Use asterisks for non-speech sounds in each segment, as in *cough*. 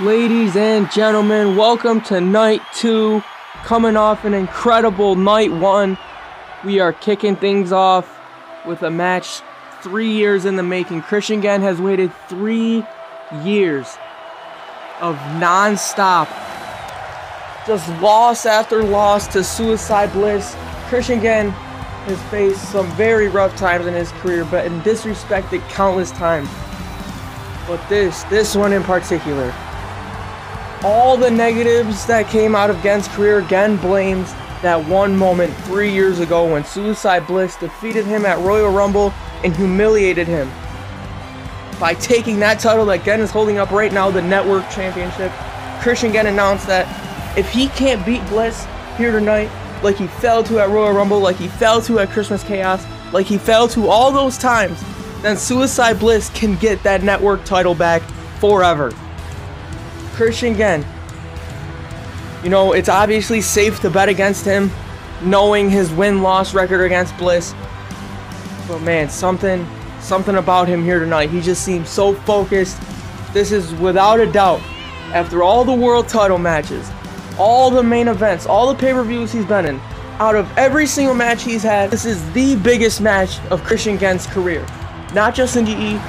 Ladies and gentlemen, welcome to night two. Coming off an incredible night one, we are kicking things off with a match three years in the making. Christian Gen has waited three years of non-stop, just loss after loss to Suicide Bliss. Christian Gen has faced some very rough times in his career, but and disrespected countless times. But this, this one in particular, all the negatives that came out of Gen's career, Gen blames that one moment three years ago when Suicide Bliss defeated him at Royal Rumble and humiliated him by taking that title that Gen is holding up right now, the Network Championship. Christian Gen announced that if he can't beat Bliss here tonight, like he fell to at Royal Rumble, like he fell to at Christmas Chaos, like he fell to all those times, then Suicide Bliss can get that network title back forever. Christian Gen. You know, it's obviously safe to bet against him, knowing his win-loss record against Bliss. But man, something something about him here tonight. He just seems so focused. This is without a doubt, after all the world title matches, all the main events, all the pay-per-views he's been in, out of every single match he's had, this is the biggest match of Christian Gen's career. Not just in GE,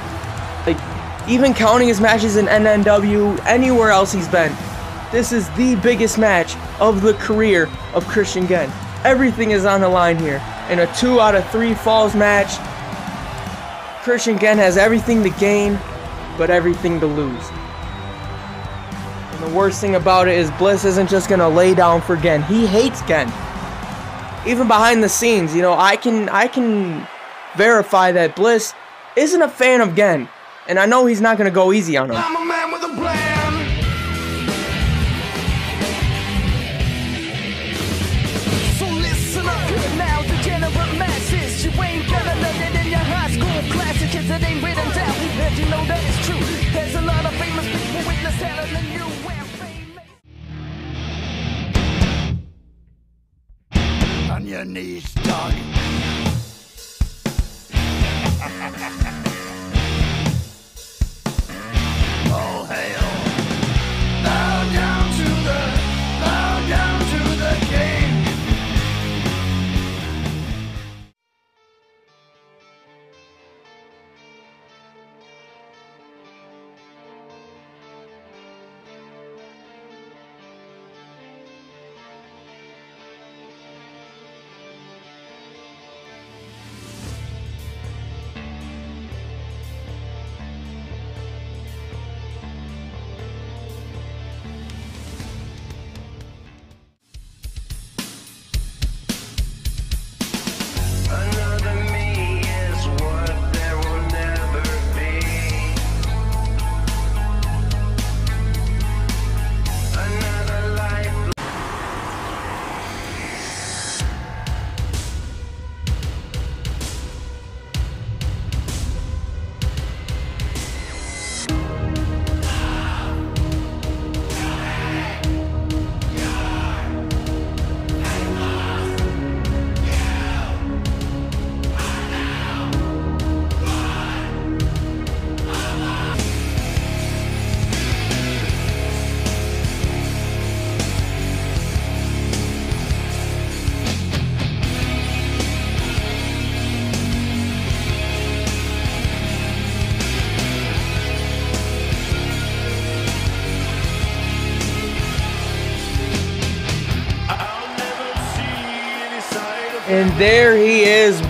like even counting his matches in NNW, anywhere else he's been, this is the biggest match of the career of Christian Gen. Everything is on the line here. In a two out of three falls match, Christian Gen has everything to gain, but everything to lose. And the worst thing about it is Bliss isn't just gonna lay down for Gen. He hates Gen. Even behind the scenes, you know, I can I can verify that Bliss isn't a fan of Gen. And I know he's not going to go easy on him. I'm a man with *laughs*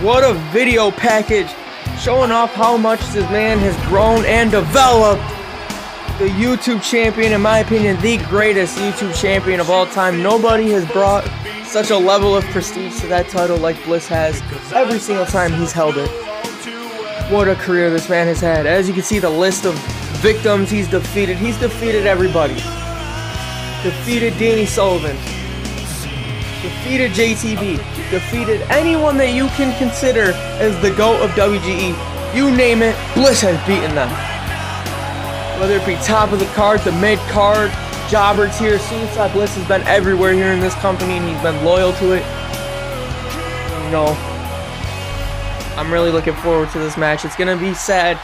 What a video package showing off how much this man has grown and developed. The YouTube champion, in my opinion, the greatest YouTube champion of all time. Nobody has brought such a level of prestige to that title like Bliss has every single time he's held it. What a career this man has had. As you can see, the list of victims he's defeated. He's defeated everybody. Defeated Danny Sullivan defeated JTB, defeated anyone that you can consider as the GOAT of WGE. You name it, Bliss has beaten them. Whether it be top of the card, the mid card, jobbers here, Suicide Bliss has been everywhere here in this company and he's been loyal to it. You know, I'm really looking forward to this match. It's going to be sad,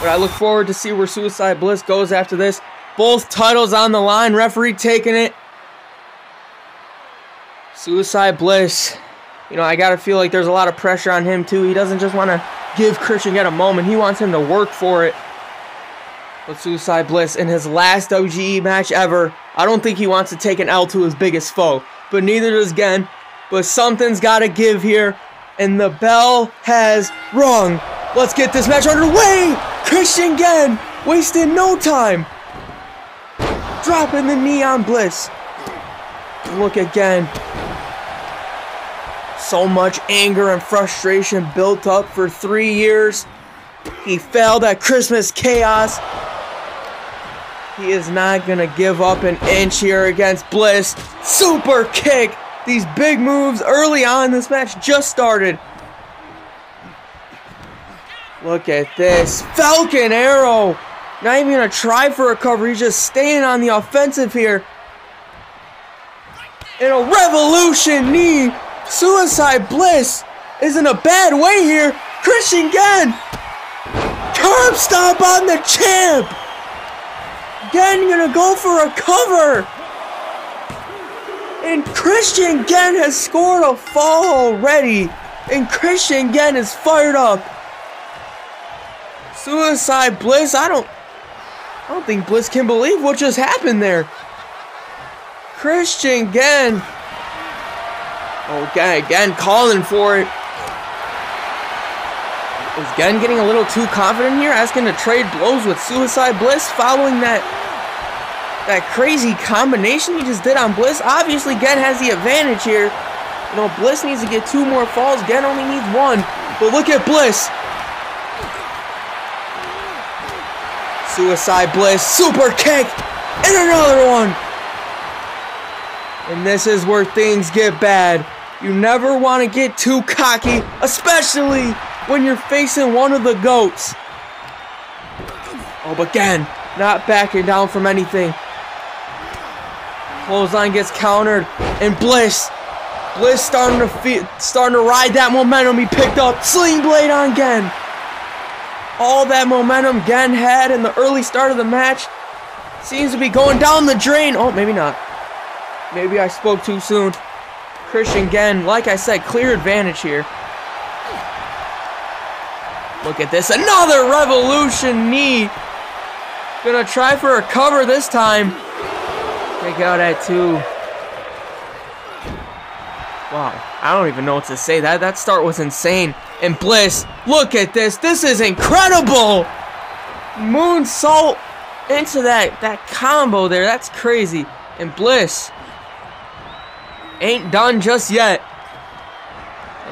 but I look forward to see where Suicide Bliss goes after this. Both titles on the line. Referee taking it. Suicide Bliss. You know, I gotta feel like there's a lot of pressure on him too. He doesn't just want to give Christian Gen a moment. He wants him to work for it. But Suicide Bliss in his last WGE match ever, I don't think he wants to take an L to his biggest foe. But neither does Gen. But something's gotta give here. And the bell has rung. Let's get this match underway! Christian Gen wasting no time. Dropping the knee on Bliss. Look again. So much anger and frustration built up for three years. He failed at Christmas Chaos. He is not going to give up an inch here against Bliss. Super kick. These big moves early on this match just started. Look at this. Falcon Arrow. Not even going to try for a cover. He's just staying on the offensive here. And a revolution knee. Suicide Bliss is in a bad way here. Christian Gen. Curb stomp on the champ. Gen gonna go for a cover. And Christian Gen has scored a fall already. And Christian Gen is fired up. Suicide Bliss, I don't I don't think Bliss can believe what just happened there. Christian Gen. Okay, again calling for it. Is Gen getting a little too confident here, asking to trade blows with Suicide Bliss following that that crazy combination he just did on Bliss? Obviously, Gen has the advantage here. You know, Bliss needs to get two more falls. Gen only needs one. But look at Bliss. Suicide Bliss, super kick, and another one. And this is where things get bad. You never want to get too cocky, especially when you're facing one of the GOATs. Oh, but again, not backing down from anything. Clothesline gets countered, and Bliss, Bliss starting to feel, starting to ride that momentum he picked up. Sling Blade on Gen all that momentum Gen had in the early start of the match seems to be going down the drain. Oh, maybe not. Maybe I spoke too soon. Christian Gen, like I said, clear advantage here. Look at this. Another Revolution knee. Gonna try for a cover this time. Take out at two. Wow. I don't even know what to say. That, that start was insane. And Bliss, look at this. This is incredible. Moonsault into that, that combo there. That's crazy. And Bliss ain't done just yet.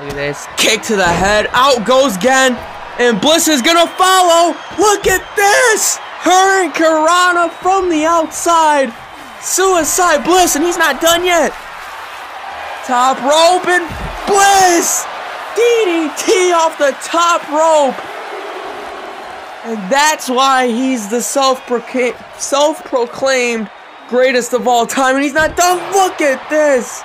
Look at this. Kick to the head. Out goes Gen. And Bliss is going to follow. Look at this. Hurricanrana from the outside. Suicide Bliss. And he's not done yet. Top rope and Bliss. DDT off the top rope. And that's why he's the self-proclaimed self greatest of all time. And he's not done. Look at this.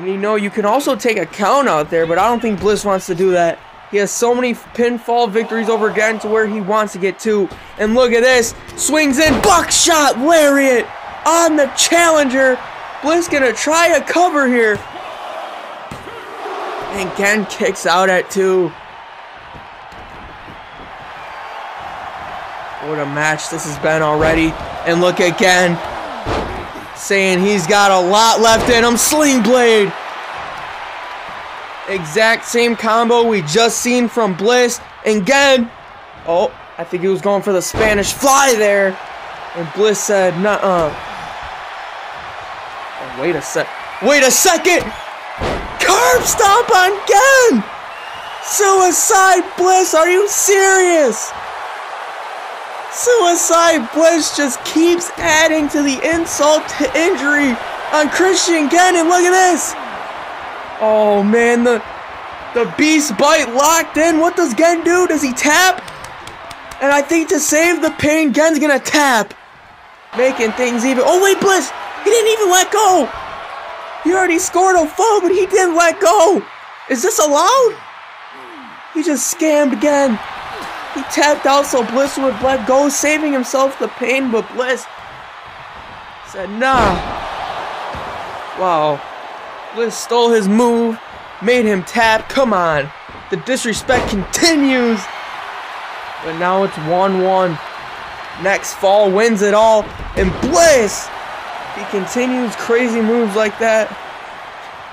And you know, you can also take a count out there, but I don't think Bliss wants to do that. He has so many pinfall victories over again to where he wants to get to. And look at this. Swings in. Buckshot Lariat on the challenger. Bliss gonna try a cover here. And Gen kicks out at two. What a match this has been already. And look again. Saying he's got a lot left in him. Sling Blade. Exact same combo we just seen from Bliss. And Gen. Oh, I think he was going for the Spanish fly there. And Bliss said, nuh-uh. Oh, wait a sec. Wait a second! Curb stomp on Gen! Suicide Bliss, are you serious? Suicide Bliss just keeps adding to the insult to injury on Christian Gen, and look at this! Oh man, the the beast bite locked in. What does Gen do? Does he tap? And I think to save the pain, Gen's gonna tap. Making things even. Oh wait, Bliss! He didn't even let go! He already scored a foul, but he didn't let go! Is this allowed? He just scammed again. He tapped out so Bliss would let go, saving himself the pain, but Bliss said, nah. Wow. Bliss stole his move, made him tap. Come on. The disrespect continues. But now it's 1-1. Next fall wins it all. And Bliss, he continues crazy moves like that.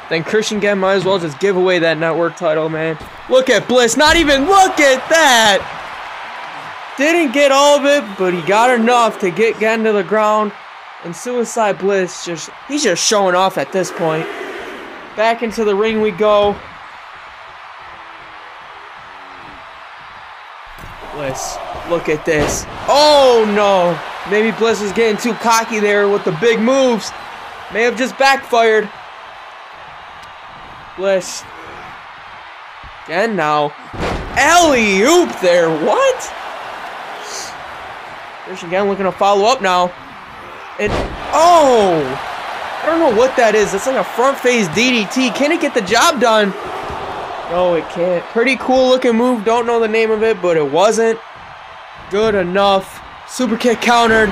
Then Christian Gen might as well just give away that network title, man. Look at Bliss. Not even look at that. Didn't get all of it, but he got enough to get Gen to the ground. And Suicide Bliss just he's just showing off at this point. Back into the ring we go. Bliss, look at this. Oh no! Maybe Bliss is getting too cocky there with the big moves. May have just backfired. Bliss. Again now. Alley oop there. What? Christian again looking to follow up now. And oh! I don't know what that is. It's like a front face DDT. Can it get the job done? No, it can't. Pretty cool looking move. Don't know the name of it, but it wasn't good enough. Super kick countered.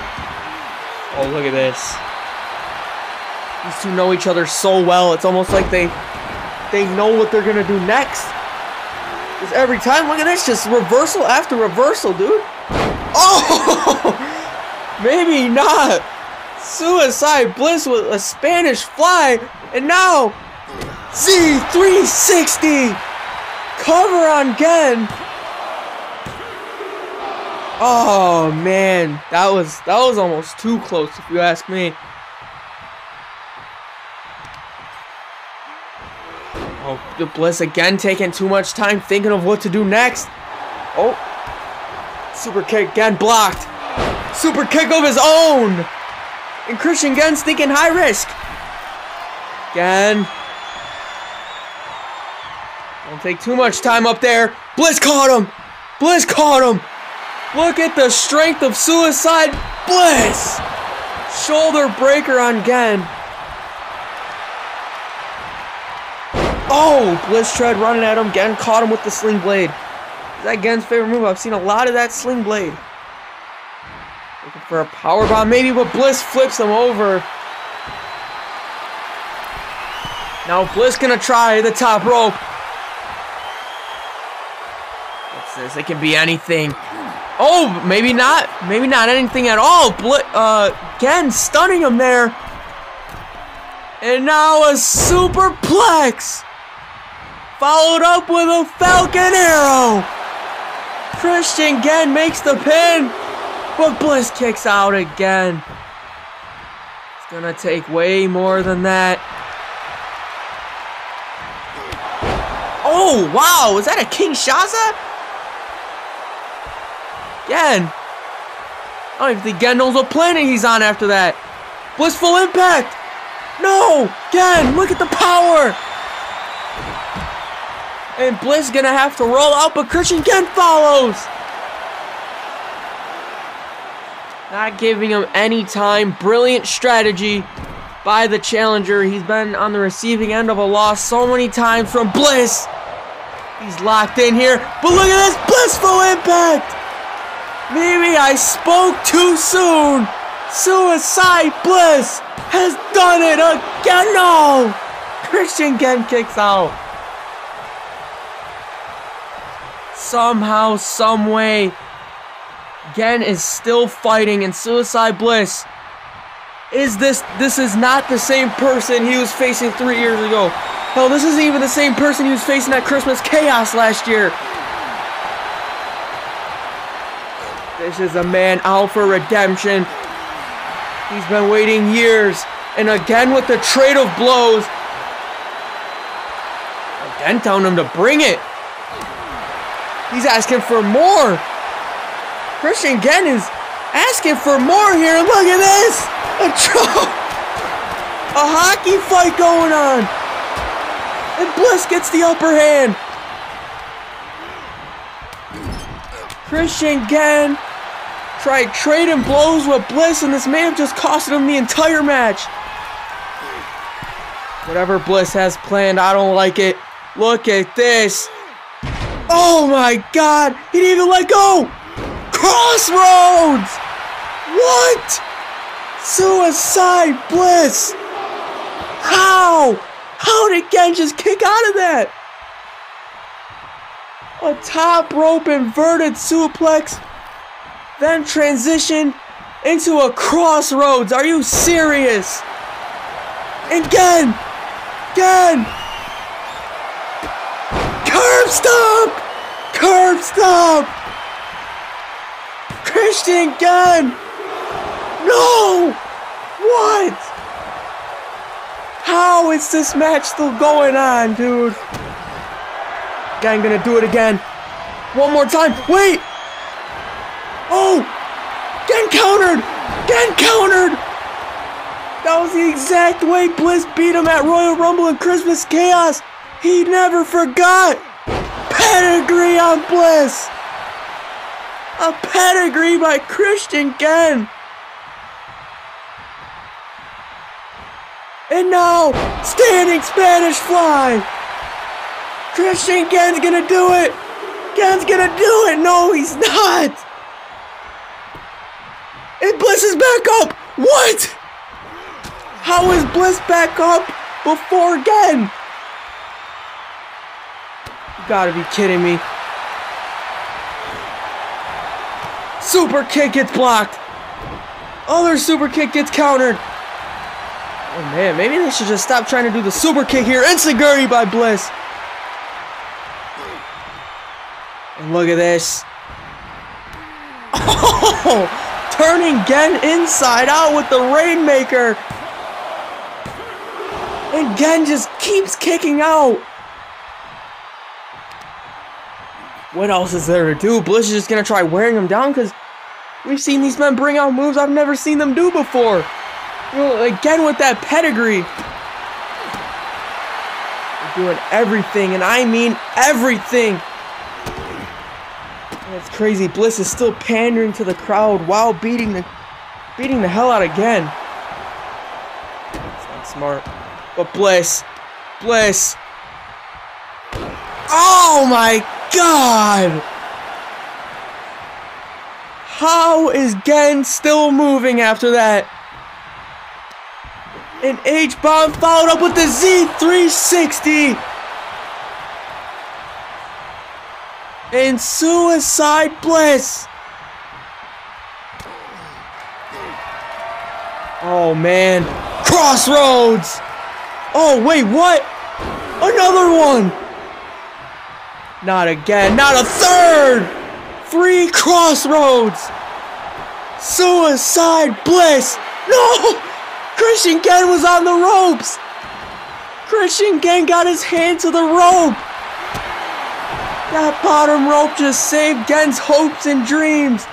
Oh, look at this. These two know each other so well. It's almost like they they know what they're gonna do next. Because every time, look at this, just reversal after reversal, dude. Oh! *laughs* Maybe not. Suicide Bliss with a Spanish fly. And now, Z360. Cover on Gen. Oh man, that was that was almost too close if you ask me. Oh, the Bliss again taking too much time thinking of what to do next. Oh, super kick again blocked. Super kick of his own. And Christian Gen's thinking high risk. Again. Don't take too much time up there. Bliss caught him. Bliss caught him. Look at the strength of Suicide Bliss. Shoulder breaker on Gen. Oh, Bliss tread running at him. Gen caught him with the sling blade. That Gen's favorite move? I've seen a lot of that sling blade. Looking for a power bomb, maybe, but Bliss flips him over. Now Bliss gonna try the top rope. What's this? It can be anything. Oh, maybe not. Maybe not anything at all. Bl uh, Gen stunning him there. And now a superplex. Followed up with a Falcon Arrow. Christian Gen makes the pin. But Bliss kicks out again. It's gonna take way more than that. Oh, wow. Was that a Kinshasa? Again. I don't even think Gen knows what planet he's on after that. Blissful impact. No. Gen, look at the power. And Bliss gonna have to roll out, but Christian Gen follows. Not giving him any time. Brilliant strategy by the challenger. He's been on the receiving end of a loss so many times from Bliss. He's locked in here. But look at this blissful impact. Maybe I spoke too soon. Suicide Bliss has done it again. No. Christian Gen kicks out. Somehow, someway, Gen is still fighting and Suicide Bliss. Is this, this is not the same person he was facing three years ago. Hell, this isn't even the same person he was facing at Christmas Chaos last year. This is a man out for redemption. He's been waiting years. And again with the trade of blows. Again telling him to bring it. He's asking for more. Christian Gen is asking for more here. Look at this. A, a hockey fight going on. And Bliss gets the upper hand. Christian Gen tried trading blows with Bliss, and this may have just costed him the entire match. Whatever Bliss has planned, I don't like it. Look at this. Oh my god! He didn't even let go! Crossroads! What? Suicide Bliss! How? How did Gen just kick out of that? A top rope inverted suplex, then transition into a crossroads. Are you serious? Again! Again! Curb stomp! Curb stomp! Christian Gen! No! What? How is this match still going on, dude? Gang gonna do it again. One more time. Wait! Oh! Gen countered! Gen countered! That was the exact way Bliss beat him at Royal Rumble and Christmas Chaos. He never forgot. Pedigree on Bliss. A pedigree by Christian Gen! And now, standing Spanish fly. Christian Gen's gonna do it. Gen's gonna do it. No, he's not. And Bliss is back up. What? How is Bliss back up before Gen? Gotta be kidding me. Super kick gets blocked. Other super kick gets countered. Oh man, maybe they should just stop trying to do the super kick here. Enzuigiri by Bliss. And look at this. *laughs* Oh, turning Gen inside out with the Rainmaker. And Gen just keeps kicking out. What else is there to do? Bliss is just going to try wearing him down because we've seen these men bring out moves I've never seen them do before. Know, again with that pedigree. They're doing everything, and I mean everything. That's crazy. Bliss is still pandering to the crowd while beating the beating the hell out again. Not smart. But Bliss. Bliss. Oh my god! How is Gen still moving after that? An H-bomb followed up with the Z360! And Suicide Bliss! Oh man. Crossroads! Oh wait, what? Another one! Not again, not a third! Three crossroads! Suicide Bliss! No! Christian Gen was on the ropes! Christian Gen got his hand to the rope! That bottom rope just saved Gen's hopes and dreams!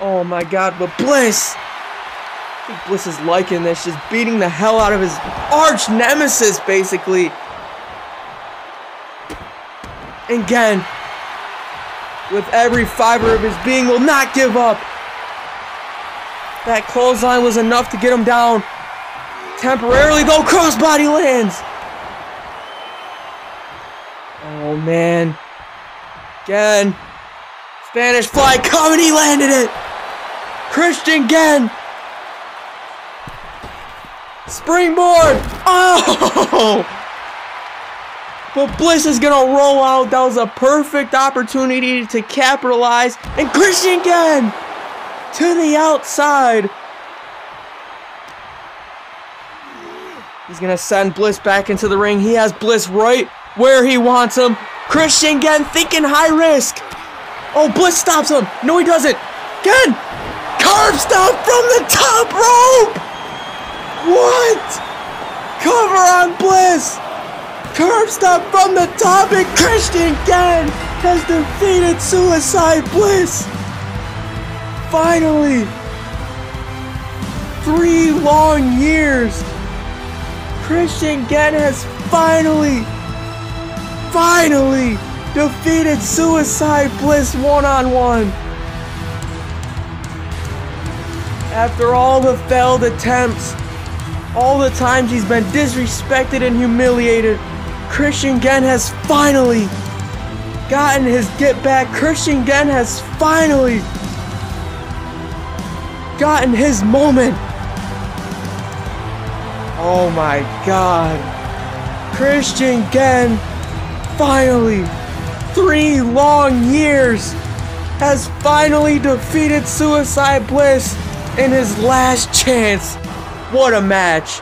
Oh my god, but Bliss! I think Bliss is liking this, just beating the hell out of his arch nemesis, basically. Gen, with every fiber of his being, will not give up. That clothesline was enough to get him down. Temporarily, though, crossbody lands. Oh, man. Gen. Spanish fly coming, he landed it. Christian Gen. Springboard. Oh! *laughs* But Bliss is gonna roll out. That was a perfect opportunity to capitalize. And Christian Gen to the outside. He's gonna send Bliss back into the ring. He has Bliss right where he wants him. Christian Gen thinking high risk. Oh, Bliss stops him. No, he doesn't. Gen! Curb stomp from the top rope! What? Cover on Bliss! Curb stomp from the top and Christian Gen has defeated Suicide Bliss! Finally! Three long years! Christian Gen has finally, finally defeated Suicide Bliss one on one. After all the failed attempts, all the times he's been disrespected and humiliated, Christian Gen has finally, gotten his get back. Christian Gen has finally gotten his moment. Oh my god. Christian Gen finally, three long years, has finally defeated Suicide Bliss in his last chance. What a match.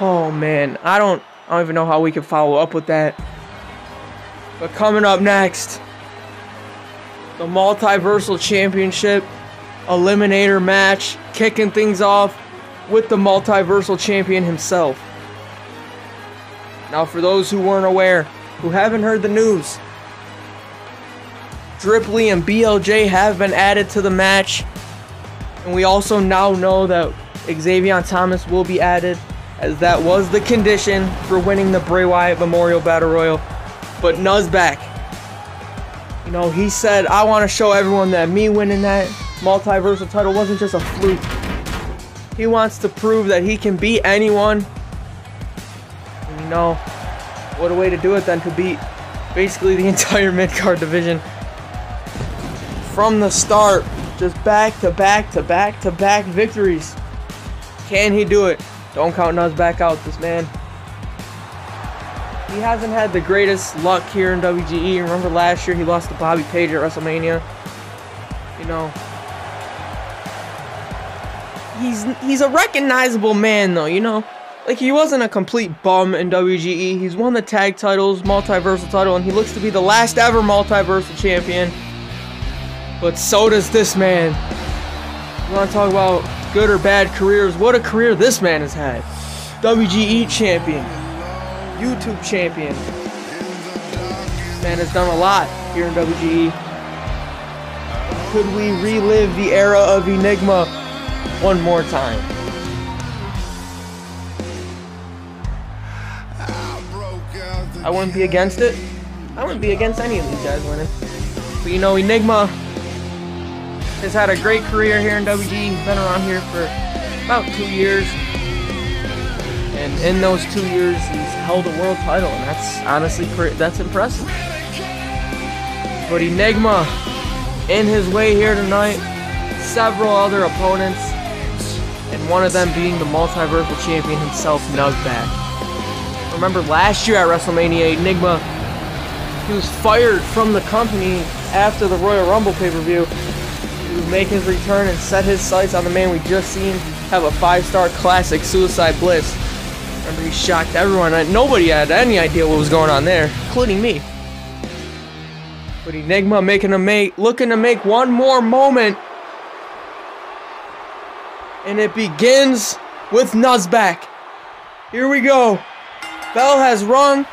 Oh man, I don't I don't even know how we can follow up with that. But coming up next, the Multiversal Championship Eliminator match, kicking things off with the Multiversal Champion himself. Now, for those who weren't aware, who haven't heard the news, Dripley and BLJ have been added to the match. And we also now know that Xavier Thomas will be added, as that was the condition for winning the Bray Wyatt Memorial Battle Royal. But Nuzback, you know, he said, I want to show everyone that me winning that multiversal title wasn't just a fluke. He wants to prove that he can beat anyone. And you know, what a way to do it than to beat basically the *laughs* entire mid-card division from the start. Just back to back to back to back victories. Can he do it? Don't count Nuzback out, this man. He hasn't had the greatest luck here in WGE. Remember last year he lost to Bobby Page at WrestleMania? You know, he's he's a recognizable man though, you know. Like he wasn't a complete bum in WGE. He's won the tag titles, multiversal title, and he looks to be the last ever multiversal champion. But so does this man. You want to talk about good or bad careers? What a career this man has had. WGE champion, YouTube champion. Man has done a lot here in WGE. Could we relive the era of Enigma one more time. I wouldn't be against it. I wouldn't be against any of these guys winning. But you know, Enigma has had a great career here in WG. Been around here for about two years. And in those two years, he's held a world title, and that's honestly, that's impressive. But Enigma, in his way here tonight, several other opponents and one of them being the multiversal champion himself, Nuzback. Remember last year at WrestleMania, Enigma, he was fired from the company after the Royal Rumble pay-per-view. Would make his return and set his sights on the man we just seen have a five-star classic, Suicide Bliss. Remember, he shocked everyone. Nobody had any idea what was going on there, including me. But Enigma making a make, looking to make one more moment and it begins with Nuzback. Here we go. Bell has rung.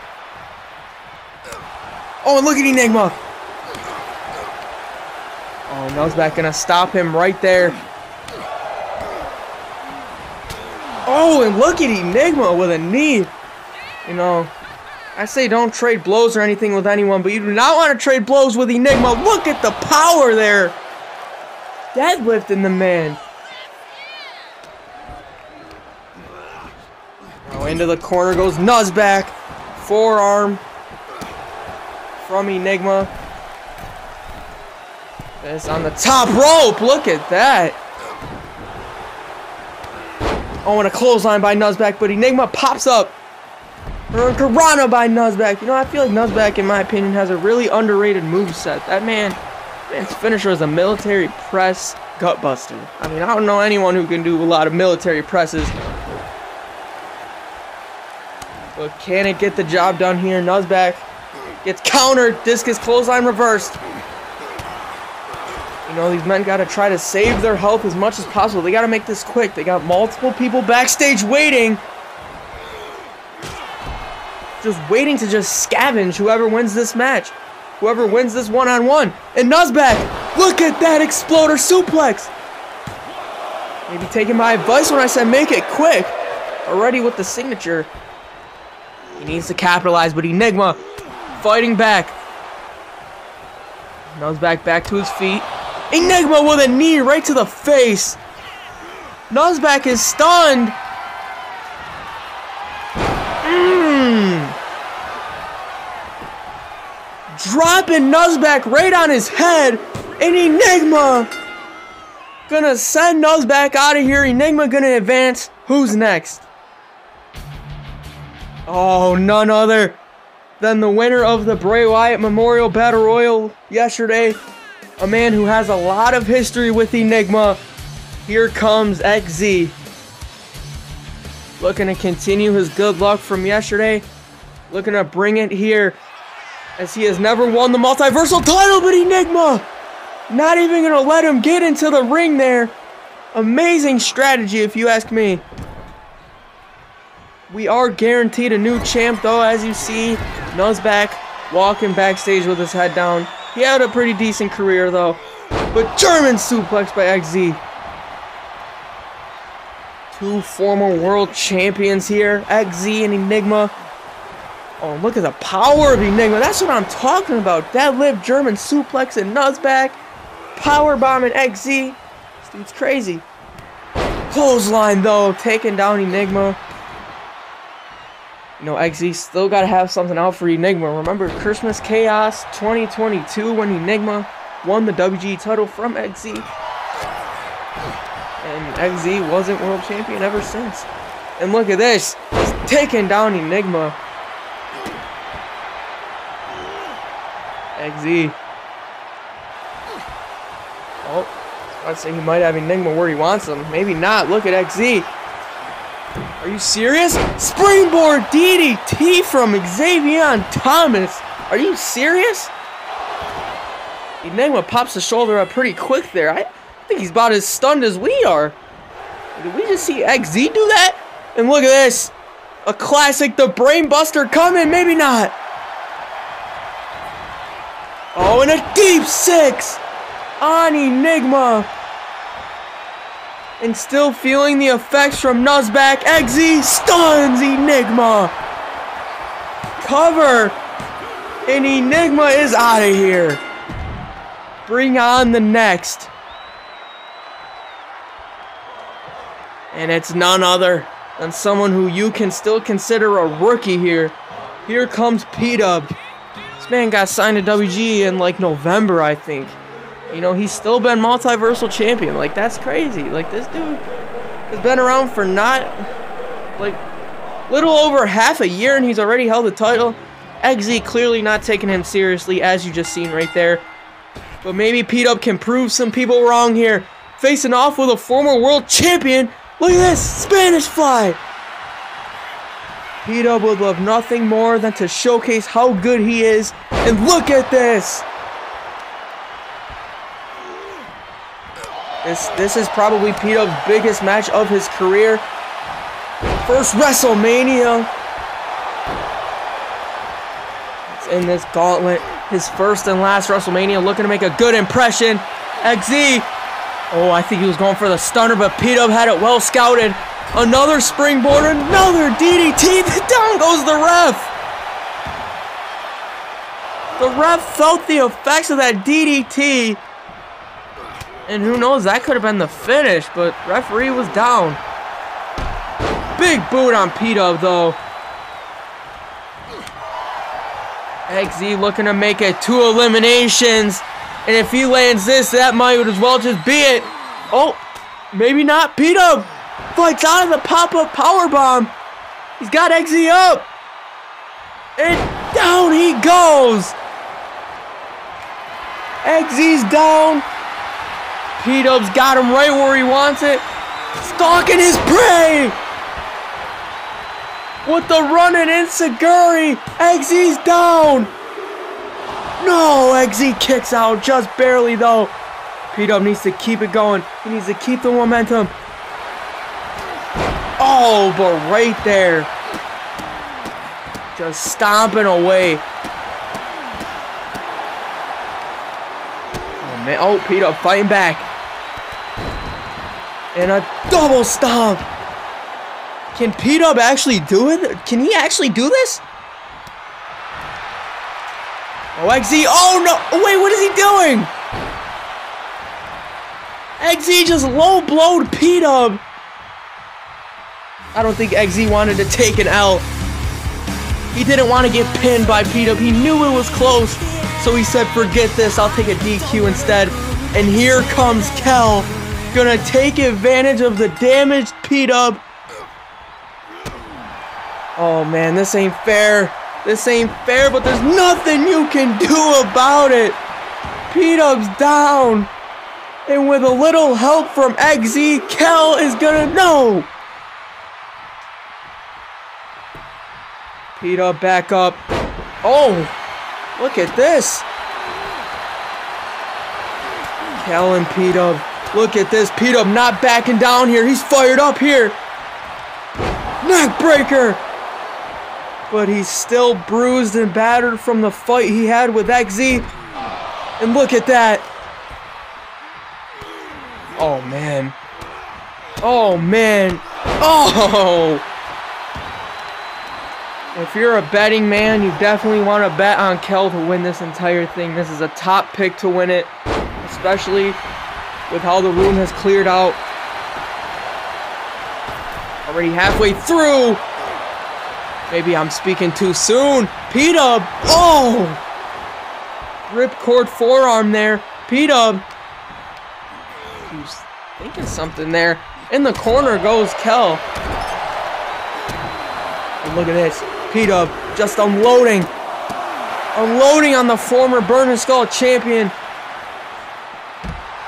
Oh, and look at Enigma. Nuzback gonna stop him right there. Oh, and look at Enigma with a knee. You know, I say don't trade blows or anything with anyone, but you do not want to trade blows with Enigma. Look at the power there. Deadlifting the man. into the corner goes Nuzback. Forearm from Enigma. This on the top rope. Look at that. Oh, and a clothesline by Nuzback, but Enigma pops up. Piranha by Nuzback. You know, I feel like Nuzback, in my opinion, has a really underrated move set. That man, man's finisher is a military press gut gutbuster. I mean, I don't know anyone who can do a lot of military presses but can it get the job done here? Nuzback gets countered. Discus clothesline reversed. Know, these men got to try to save their health as much as possible. They got to make this quick. They got multiple people backstage waiting. Just waiting to just scavenge whoever wins this match. Whoever wins this one-on-one. -on -one. And Nuzback, look at that exploder suplex. Maybe taking my advice when I said make it quick. Already with the signature. He needs to capitalize, but Enigma fighting back. Nuzback back to his feet. Enigma with a knee right to the face. Nuzback is stunned. Mmm. dropping Nuzback right on his head. And Enigma gonna send Nuzback out of here. Enigma gonna advance. Who's next? Oh, none other than the winner of the Bray Wyatt Memorial Battle Royal yesterday. A man who has a lot of history with Enigma. Here comes XZ. Looking to continue his good luck from yesterday. Looking to bring it here. As he has never won the multiversal title, but Enigma not even going to let him get into the ring there. Amazing strategy, if you ask me. We are guaranteed a new champ, though, as you see. Nuzback walking backstage with his head down. He had a pretty decent career, though. But German suplex by XZ. Two former world champions here, XZ and Enigma. Oh, look at the power of Enigma. That's what I'm talking about. Deadlift, German suplex, and Nuzback. Power bomb and XZ. This dude's crazy. Clothesline, though, taking down Enigma. You know, XZ still got to have something out for Enigma. Remember Christmas Chaos 2022 when Enigma won the WG title from XZ? And XZ wasn't world champion ever since. And look at this. He's taking down Enigma. XZ. Oh, I'd say he might have Enigma where he wants him. Maybe not. Look at XZ. Are you serious? Springboard DDT from Xavier Thomas. Are you serious? Enigma pops the shoulder up pretty quick there. I think he's about as stunned as we are. Did we just see XZ do that? And look at this. A classic, the Brainbuster coming. Maybe not. Oh, and a deep six on Enigma and still feeling the effects from Nuzback. XZ stuns Enigma. Cover. And Enigma is out of here. Bring on the next. And it's none other than someone who you can still consider a rookie here. Here comes P-Dub. This man got signed to WG in like November, I think. You know, he's still been multiversal champion. Like, that's crazy. Like, this dude has been around for not, like, little over half a year, and he's already held the title. XZ clearly not taking him seriously, as you just seen right there. But maybe P-Dub can prove some people wrong here. Facing off with a former world champion. Look at this, Spanish fly. P-Dub would love nothing more than to showcase how good he is. And look at this. This this is probably P-Dub's biggest match of his career. First WrestleMania. It's in this gauntlet. His first and last WrestleMania looking to make a good impression. XZ. Oh, I think he was going for the stunner, but P-Dub had it well scouted. Another springboard, another DDT. *laughs* Down goes the ref. The ref felt the effects of that DDT and who knows, that could have been the finish, but referee was down. Big boot on P-Dub, though. XZ looking to make it two eliminations. And if he lands this, that might as well just be it. Oh, maybe not. P-Dub fights out of the pop-up power bomb. He's got XZ up. And down he goes. XZ's down. P-Dub's got him right where he wants it. Stalking his prey! With the running Enzuigiri, XZ's down! No, XZ kicks out just barely though. P-Dub needs to keep it going. He needs to keep the momentum. Oh, but right there. Just stomping away. Man. Oh, P-Dub fighting back. And a double stomp. Can P-Dub actually do it? Can he actually do this? Oh, XZ. Oh, no. Oh, wait, what is he doing? XZ just low blowed P-Dub. I don't think XZ wanted to take an L. He didn't want to get pinned by P-Dub. He knew it was close. So he said, forget this, I'll take a DQ instead. And here comes Kel, gonna take advantage of the damaged P-Dub. Oh man, this ain't fair. This ain't fair, but there's nothing you can do about it. P-Dub's down. And with a little help from XZ, Kel is gonna know. P-Dub back up. Oh, look at this. Kel and P-Dub. Look at this. P-Dub not backing down here. He's fired up here. Neck breaker. But he's still bruised and battered from the fight he had with XZ. And look at that. Oh, man. Oh, man. Oh! If you're a betting man, you definitely want to bet on Kel to win this entire thing. This is a top pick to win it, especially with how the room has cleared out. Already halfway through. Maybe I'm speaking too soon. P-Dub. Oh! Ripcord forearm there. P-Dub. He's thinking something there. In the corner goes Kel. And look at this. P-Dub just unloading. Unloading on the former Burning Skull champion.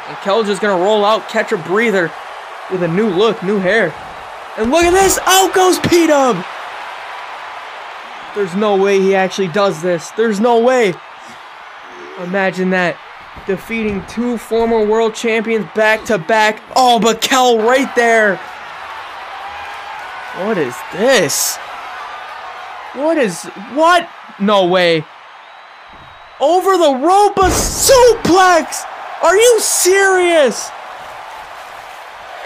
And Kel's just gonna roll out, catch a breather with a new look, new hair. And look at this! Out goes P-Dub! There's no way he actually does this. There's no way. Imagine that. Defeating two former world champions back to back. Oh, but Kel right there. What is this? What is... What? No way. Over the rope, a suplex! Are you serious?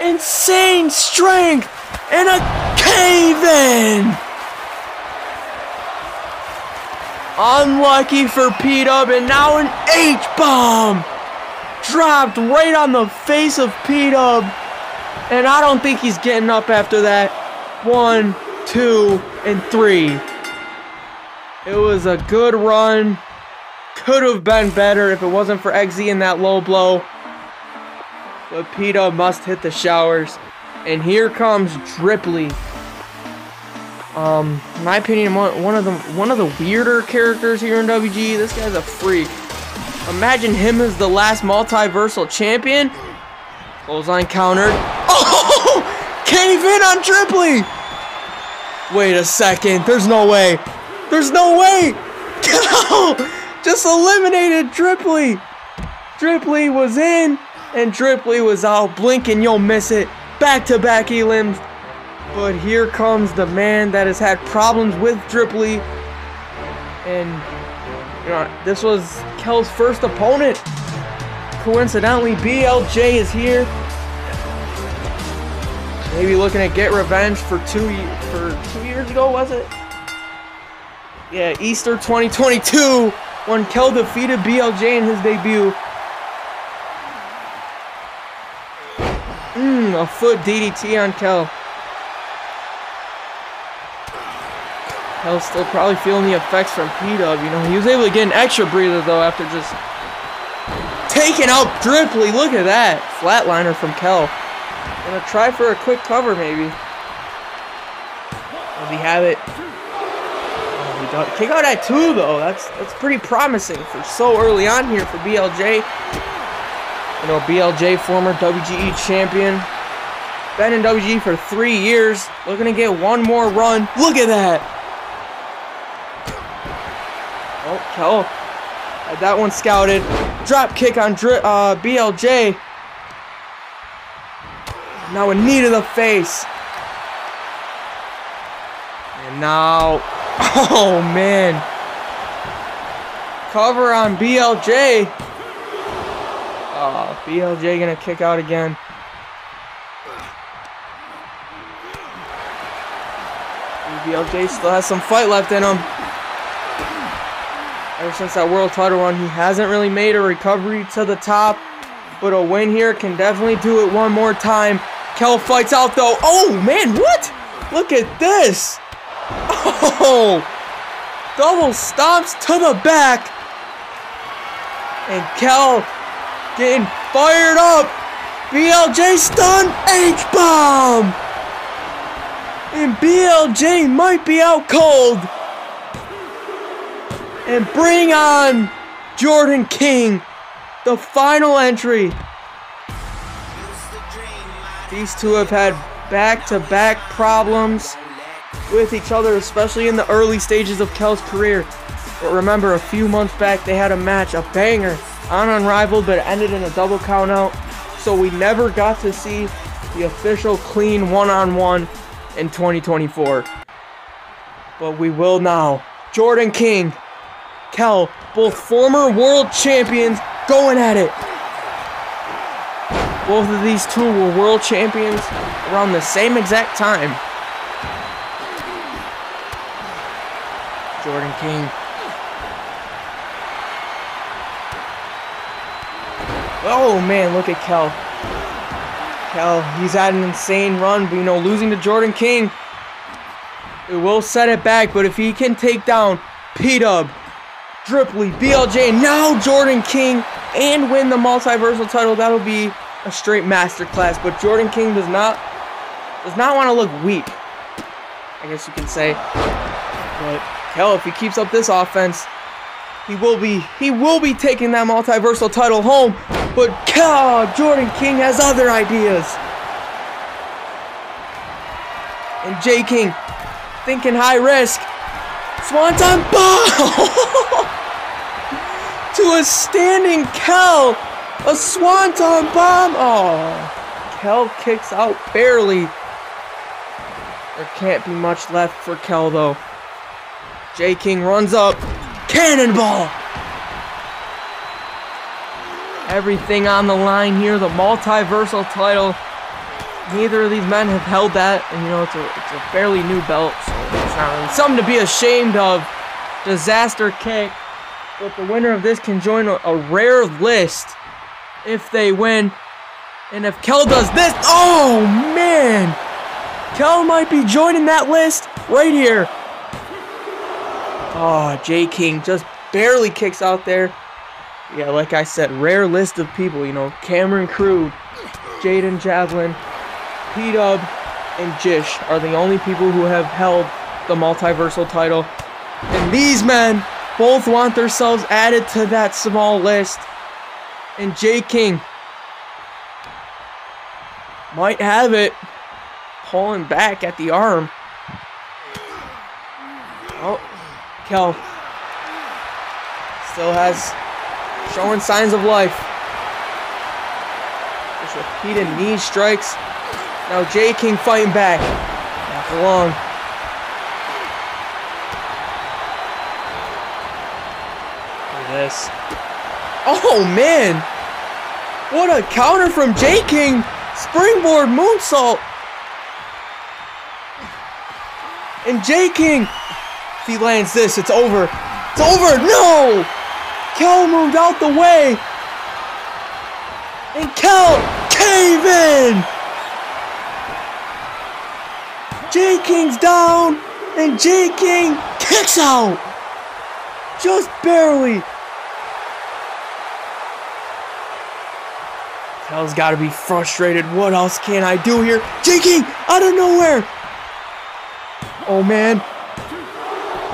Insane strength and a cave-in! Unlucky for P-Dub, and now an H-bomb! Dropped right on the face of P-Dub. And I don't think he's getting up after that. One, two, and three. It was a good run. Could have been better if it wasn't for XZ in that low blow. But P-Dub must hit the showers. And here comes Dripley. Um, in my opinion, one of the one of the weirder characters here in WG. This guy's a freak. Imagine him as the last multiversal champion. Clothesline countered. *laughs* Oh! Cave in on Dripley! Wait a second. There's no way. There's no way! *laughs* Just eliminated Dripley! Dripley was in, and Dripley was out. Blink and you'll miss it. Back-to-back elims. But here comes the man that has had problems with Dripley. And, you know, this was Kel's first opponent. Coincidentally, BLJ is here. Maybe looking to get revenge for two for two years ago, was it? Yeah, Easter 2022 when Kel defeated BLJ in his debut. Mmm, a foot DDT on Kel. Kel's still probably feeling the effects from P-Dub. You know, he was able to get an extra breather, though, after just taking out Dripley. Look at that. Flatliner from Kel. Gonna try for a quick cover, maybe. He have it? Oh, he does. Kick out at two, though. That's that's pretty promising for so early on here for BLJ. You know, BLJ, former WGE champion. Been in WGE for three years. Looking to get one more run. Look at that. Oh, Kel had that one scouted. Drop kick on uh, BLJ. Now a knee to the face. And now, *laughs* oh man. Cover on BLJ. Oh, BLJ gonna kick out again. BLJ still has some fight left in him. Ever since that world title run, he hasn't really made a recovery to the top. But a win here can definitely do it one more time. Kel fights out though. Oh man, what? Look at this. Oh, double stomps to the back. And Kel getting fired up. BLJ stun H-bomb. And BLJ might be out cold. And bring on Jordan King, the final entry. These two have had back-to-back -back problems with each other, especially in the early stages of Kel's career. But remember, a few months back, they had a match, a banger, on Unrivaled, but it ended in a double countout. So we never got to see the official clean one-on-one -on -one in 2024. But we will now. Jordan King, Kel, both former world champions, going at it. Both of these two were world champions around the same exact time. Jordan King. Oh man, look at Kel. Kel, he's had an insane run, but you know, losing to Jordan King, it will set it back, but if he can take down P-Dub, Dripley, BLJ, now Jordan King, and win the multiversal title, that'll be a straight masterclass. But Jordan King does not does not want to look weak. I guess you can say. But hell, if he keeps up this offense, he will be he will be taking that multiversal title home. But God, Jordan King has other ideas. And J King thinking high risk. Swanton bomb *laughs* to a standing Kel. A Swanton bomb. Oh, Kel kicks out barely. There can't be much left for Kel though. J King runs up. Cannonball! Everything on the line here, the multiversal title. Neither of these men have held that, and you know, it's a, it's a fairly new belt, so it's not really something to be ashamed of. Disaster kick. But the winner of this can join a, a rare list if they win. And if Kel does this, oh man! Kel might be joining that list right here. Oh, J King just barely kicks out there. Yeah, like I said, rare list of people, you know, Cameron Crude, Jaden Javelin, P-Dub, and Jish are the only people who have held the multiversal title. And these men both want themselves added to that small list. And J King might have it, pulling back at the arm. Oh, Kel still has showing signs of life. Just repeated knee strikes. Now J King fighting back. Not for long. Look at this. Oh man! What a counter from J King! Springboard moonsault! And J King if he lands this, it's over. It's over! No! Kel moved out the way! And Kel cave in! J King's down! And J King kicks out! Just barely! Kel's gotta be frustrated. What else can I do here? J King out of nowhere! Oh man,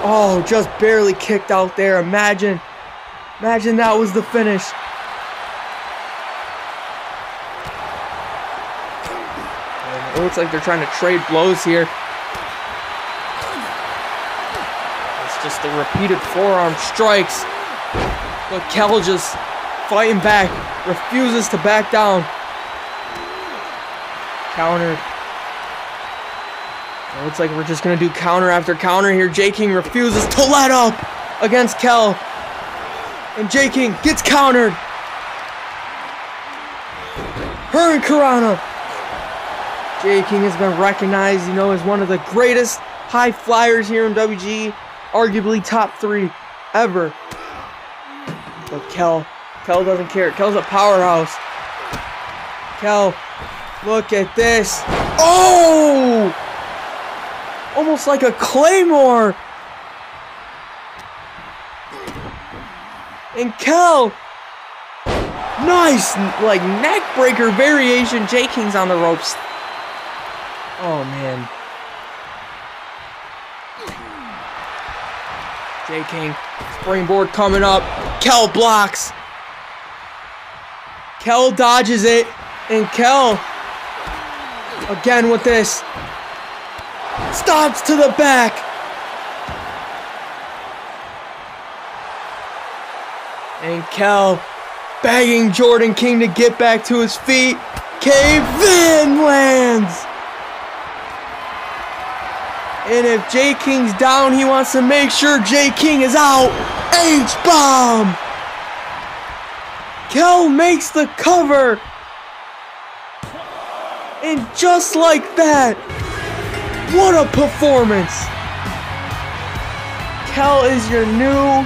Oh, just barely kicked out there. Imagine. Imagine that was the finish. It looks like they're trying to trade blows here. It's just the repeated forearm strikes. But Kel just fighting back, refuses to back down. Countered. It looks like we're just going to do counter after counter here. J King refuses to let up against Kel. And J King gets countered. Hurricanrana. J King has been recognized, you know, as one of the greatest high flyers here in WG. Arguably top three ever. But Kel, Kel doesn't care. Kel's a powerhouse. Kel, look at this. Oh! Almost like a claymore. And Kel Nice, like, neck breaker variation. J King's on the ropes. Oh, man. Jay King, springboard coming up. Kel blocks. Kel dodges it. And Kel, again with this, stops to the back. And Kel begging Jordan King to get back to his feet. Cave in lands. And if Jay King's down, he wants to make sure Jay King is out. H-bomb. Kel makes the cover. And just like that, what a performance. Kel is your new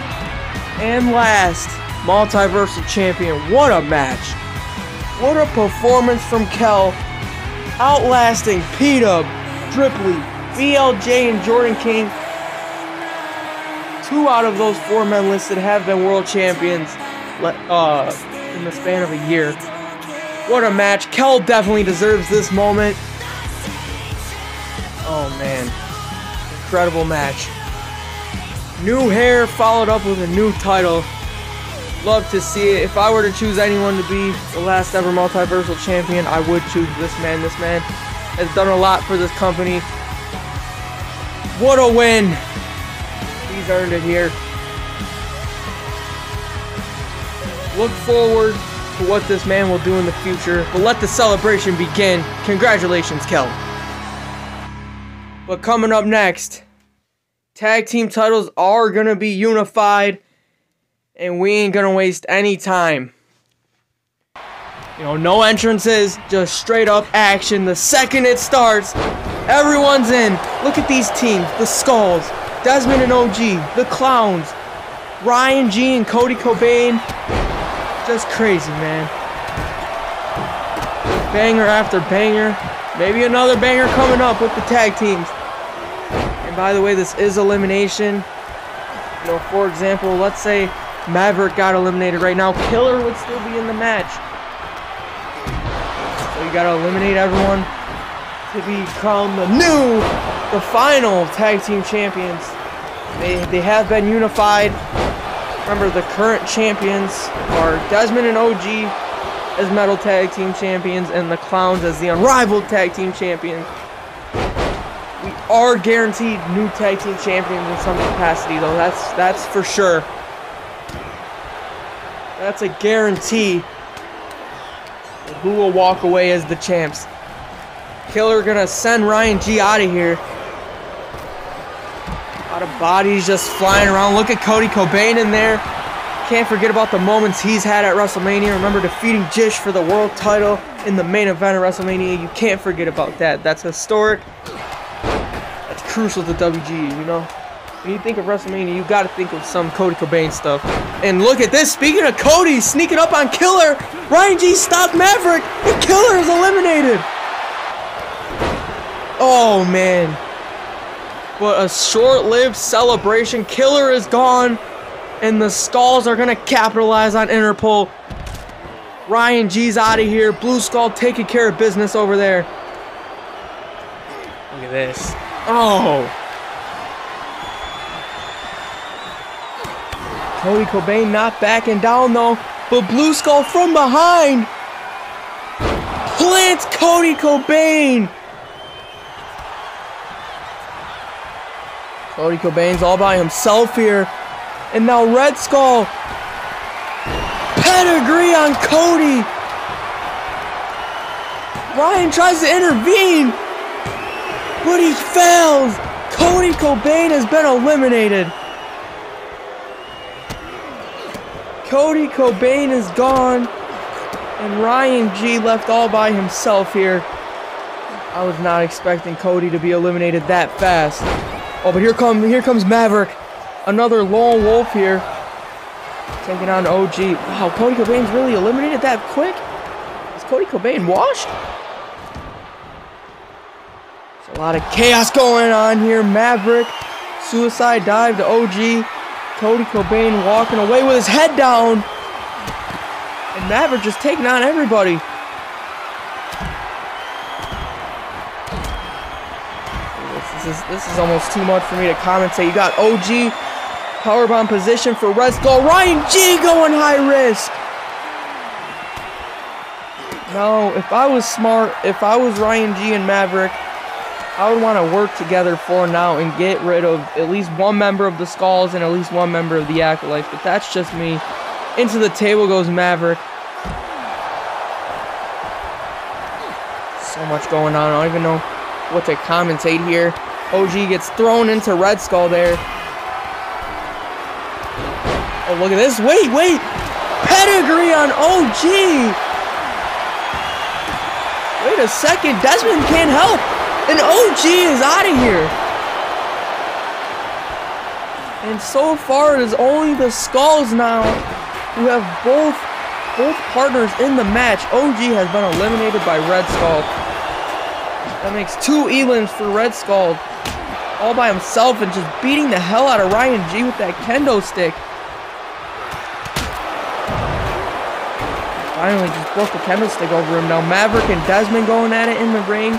and last multiversal champion. What a match. What a performance from Kel. Outlasting P-Dub, Dripley, BLJ, and Jordan King. Two out of those four men listed have been world champions Let, uh, in the span of a year. What a match. Kel definitely deserves this moment. Oh, man. Incredible match. New hair followed up with a new title. Love to see it. If I were to choose anyone to be the last ever multiversal champion, I would choose this man. This man has done a lot for this company. What a win! He's earned it here. Look forward to what this man will do in the future, but let the celebration begin. Congratulations, Kel. But coming up next, tag team titles are going to be unified and we ain't gonna waste any time. You know, no entrances, just straight up action. The second it starts, everyone's in. Look at these teams the Skulls, Desmond and OG, the Clowns, Ryan G and Cody Cobain. Just crazy, man. Banger after banger. Maybe another banger coming up with the tag teams. And by the way, this is elimination. You know, for example, let's say Maverick got eliminated right now. Killer would still be in the match. So you gotta eliminate everyone to become the new, the final tag team champions. They, they have been unified. Remember, the current champions are Desmond and OG as Metal Tag Team Champions and the Clowns as the Unrivaled Tag Team Champions. We are guaranteed new Tag Team Champions in some capacity, though. That's that's for sure. That's a guarantee. Who will walk away as the champs? Killer gonna send Ryan G out of here. Lot of bodies just flying around. Look at Cody Cobain in there. Can't forget about the moments he's had at WrestleMania. Remember defeating Jish for the world title in the main event of WrestleMania. You can't forget about that. That's historic. That's crucial to WG, you know? When you think of WrestleMania, you gotta think of some Cody Cobain stuff. And look at this, speaking of Cody sneaking up on Killer, Ryan G stopped Maverick, and Killer is eliminated! Oh man. What a short-lived celebration. Killer is gone, and the Skulls are gonna capitalize on Interpol. Ryan G's out of here. Blue Skull taking care of business over there. Look at this. Oh. Cody Cobain not backing down though, but Blue Skull from behind plants Cody Cobain. Cody Cobain's all by himself here. And now Red Skull. Pedigree on Cody. Ryan tries to intervene. But he fails. Cody Cobain has been eliminated. Cody Cobain is gone. And Ryan G left all by himself here. I was not expecting Cody to be eliminated that fast. Oh, but here come here comes Maverick. Another lone wolf here. Taking on OG. Wow, Cody Cobain's really eliminated that quick? Is Cody Cobain washed? There's a lot of chaos going on here. Maverick. Suicide dive to OG. Cody Cobain walking away with his head down. And Maverick just taking on everybody. This is, this is almost too much for me to commentate. You got OG powerbomb position for Red Skull. Ryan G going high risk. No, if I was smart, if I was Ryan G and Maverick, I would want to work together for now and get rid of at least one member of the Skulls and at least one member of the Acolytes. But that's just me. Into the table goes Maverick. So much going on. I don't even know what to commentate here. OG gets thrown into Red Skull there. Oh, look at this. Wait, wait. Pedigree on OG. Wait a second. Desmond can't help. And OG is out of here. And so far, it is only the Skulls now who have both both partners in the match. OG has been eliminated by Red Skull. That makes two elims for Red Skull all by himself and just beating the hell out of Ryan G with that kendo stick. Finally just broke the kendo stick over him. Now Maverick and Desmond going at it in the ring.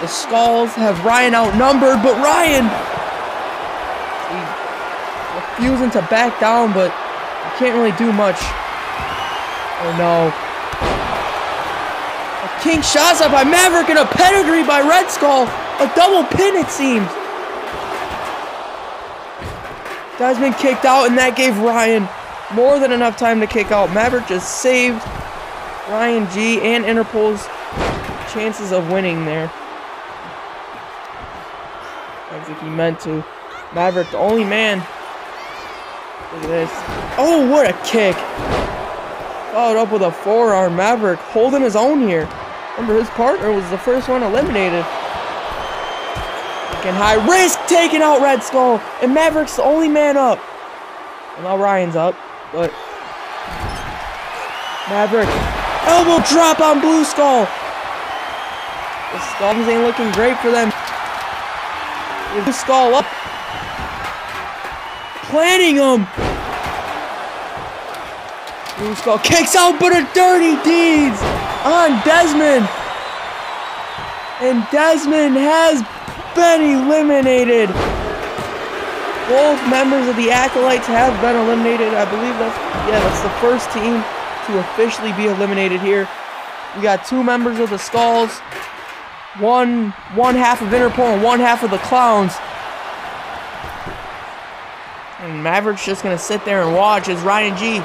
The Skulls have Ryan outnumbered, but Ryan refusing to back down, but he can't really do much. Oh no. King up by Maverick and a pedigree by Red Skull. A double pin it seems. Desmond kicked out, and that gave Ryan more than enough time to kick out. Maverick just saved Ryan G and Interpol's chances of winning there. I think he meant to. Maverick, the only man. Look at this. Oh, what a kick. Followed up with a forearm. Maverick holding his own here. Remember, his partner was the first one eliminated high risk taking out Red Skull. And Maverick's the only man up. Well, now Ryan's up, but Maverick elbow drop on Blue Skull. The Skulls ain't looking great for them. Blue Skull up. Planning him. Blue Skull kicks out, but a dirty deeds on Desmond. And Desmond has been eliminated. Both members of the Acolytes have been eliminated. I believe that's, yeah, that's the first team to officially be eliminated here. We got two members of the Skulls, one, one half of Interpol and one half of the Clowns. And Maverick's just going to sit there and watch as Ryan G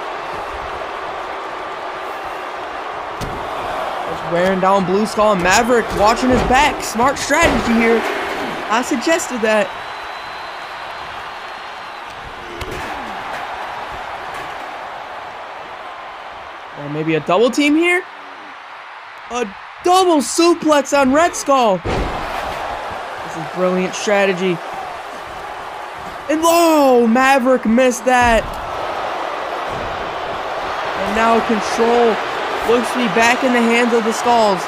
wearing down Blue Skull and Maverick watching his back. Smart strategy here. I suggested that. Or maybe a double team here? A double suplex on Red Skull. This is brilliant strategy. And oh, Maverick missed that. And now control looks to be back in the hands of the Skulls.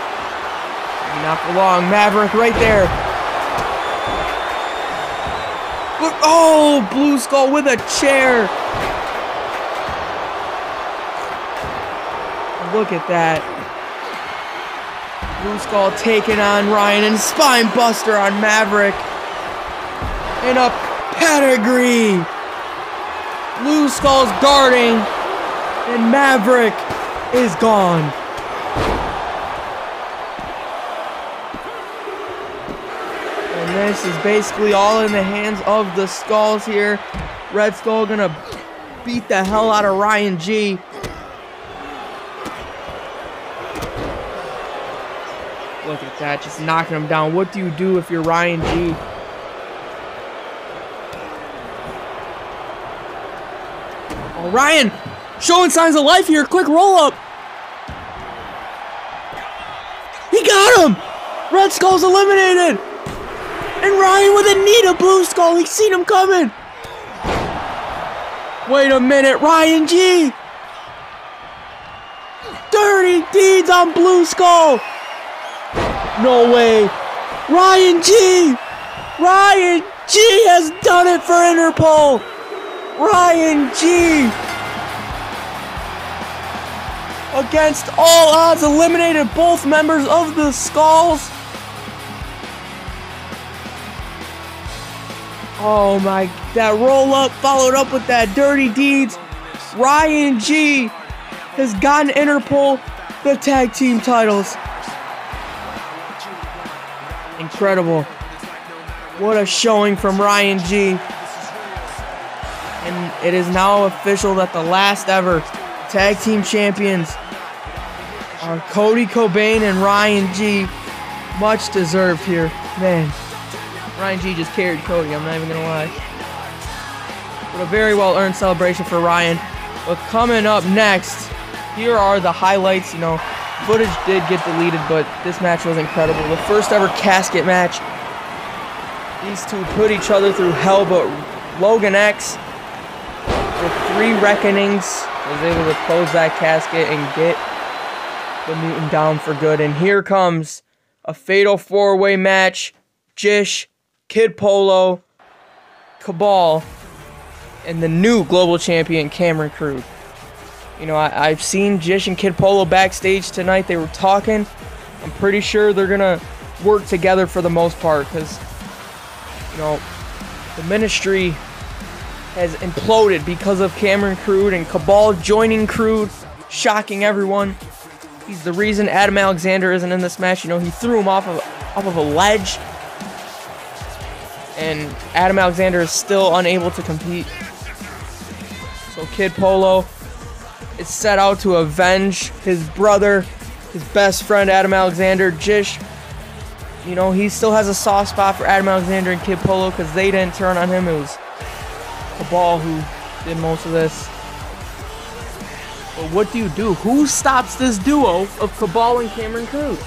Not for long. Maverick right there. Oh, Blue Skull with a chair. Look at that. Blue Skull taking on Ryan and Spine Buster on Maverick. And a pedigree. Blue Skull's guarding. And Maverick is gone. And this is basically all in the hands of the Skulls here. Red Skull gonna beat the hell out of Ryan G. Look at that, just knocking him down. What do you do if you're Ryan G? Oh, Ryan, showing signs of life here. Quick roll up. Red Skull's eliminated. And Ryan with a knee to Blue Skull. He's seen him coming. Wait a minute, Ryan G. Dirty deeds on Blue Skull. No way. Ryan G. Ryan G has done it for Interpol. Ryan G. against all odds, eliminated both members of the Skulls. Oh my, that roll up followed up with that dirty deeds. Ryan G has gotten Interpol the tag team titles. Incredible. What a showing from Ryan G. And it is now official that the last ever tag team champions are Cody Cobain and Ryan G. Much deserved here. Man, Ryan G just carried Cody, I'm not even gonna lie. But a very well earned celebration for Ryan. But coming up next, here are the highlights. You know, footage did get deleted, but this match was incredible. The first ever casket match. These two put each other through hell, but Logan X, with three reckonings, was able to close that casket and get the Mutant down for good. And here comes a fatal four-way match. Jish, Kid Polo, Cabal, and the new global champion Cameron Crude. You know, I, have seen Jish and Kid Polo backstage tonight. They were talking. I'm pretty sure they're gonna work together for the most part because, you know, the ministry has imploded because of Cameron Crude and Cabal joining Crude, shocking everyone. He's the reason Adam Alexander isn't in this match. You know, he threw him off of off of a ledge, and Adam Alexander is still unable to compete. So Kid Polo is set out to avenge his brother, his best friend Adam Alexander, Jish. You know, he still has a soft spot for Adam Alexander and Kid Polo because they didn't turn on him. It was Cabal who did most of this. But what do you do? Who stops this duo of Cabal and Cameron Crude?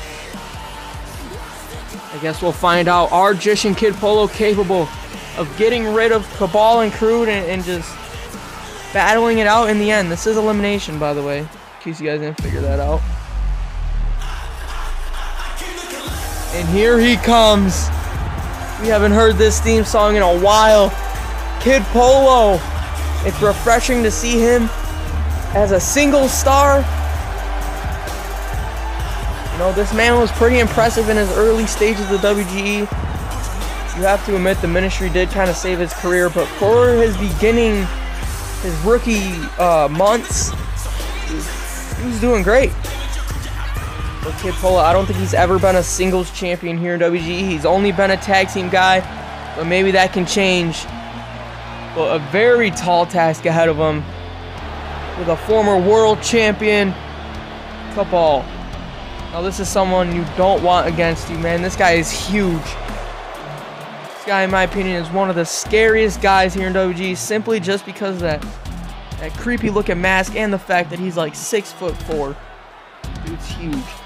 I guess we'll find out. Are Jish and Kid Polo capable of getting rid of Cabal and Crude and, and just battling it out in the end. This is elimination, by the way, in case you guys didn't figure that out. And here he comes. We haven't heard this theme song in a while. Kid Polo. It's refreshing to see him as a single star. You know, this man was pretty impressive in his early stages of WGE. You have to admit the ministry did kind of save his career, but for his beginning his rookie uh, months, he was doing great. For Kid Polo, I don't think he's ever been a singles champion here in WGE. He's only been a tag team guy, but maybe that can change. But a very tall task ahead of him with a former world champion, Cabal. Now this is someone you don't want against you, man. This guy is huge This guy, in my opinion, is one of the scariest guys here in WG simply just because of that, that creepy looking mask and the fact that he's like six foot four. Dude's huge.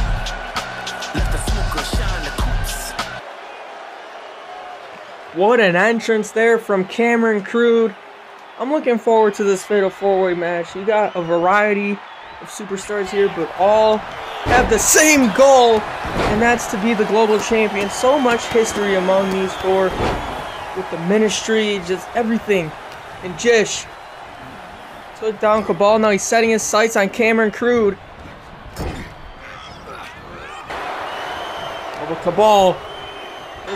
What an entrance there from Cameron Crude. I'm looking forward to this Fatal 4-Way match. You got a variety of superstars here, but all have the same goal, and that's to be the global champion. So much history among these four with the ministry, just everything. And Jish took down Cabal. Now he's setting his sights on Cameron Crude. Over Cabal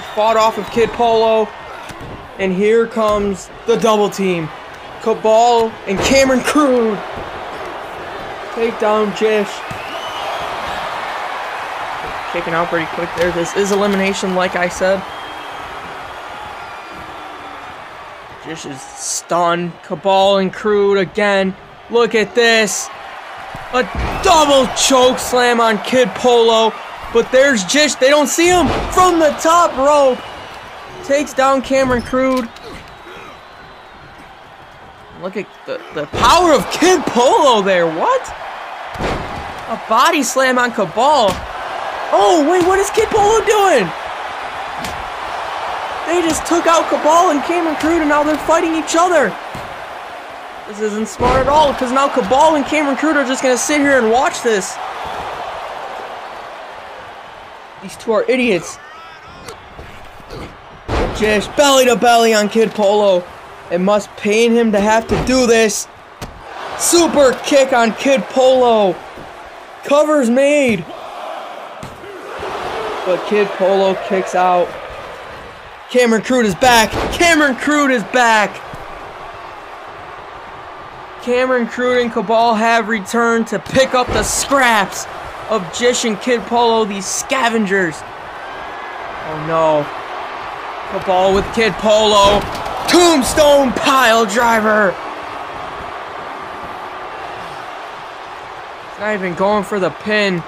fought off of Kid Polo. And here comes the double team. Cabal and Cameron Crude. Take down Jish. Kicking out pretty quick there. This is elimination, like I said. Jish is stunned. Cabal and Crude again. Look at this. A double choke slam on Kid Polo. But there's Jish. They don't see him from the top rope. Takes down Cameron Crude. Look at the, the power of Kid Polo there. What? A body slam on Cabal. Oh, wait, what is Kid Polo doing? They just took out Cabal and Cameron Crude and now they're fighting each other. This isn't smart at all because now Cabal and Cameron Crude are just going to sit here and watch this. These two are idiots. Just belly to belly on Kid Polo. It must pain him to have to do this. Super kick on Kid Polo. Covers made. But Kid Polo kicks out. Cameron Crude is back. Cameron Crude is back. Cameron Crude and Cabal have returned to pick up the scraps and Kid Polo, these scavengers. Oh no. Cabal with Kid Polo. Tombstone pile driver. He's not even going for the pin.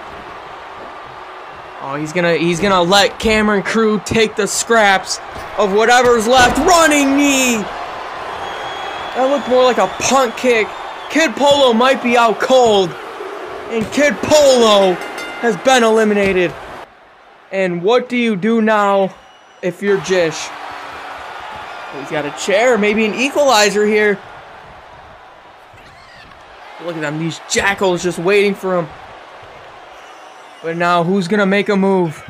Oh, he's gonna he's gonna let Cameron Crude take the scraps of whatever's left. Running knee. That looked more like a punt kick. Kid Polo might be out cold. And Kid Polo has been eliminated. And what do you do now if you're Jish? He's got a chair, maybe an equalizer here. Look at them, these jackals just waiting for him. But now, who's gonna make a move?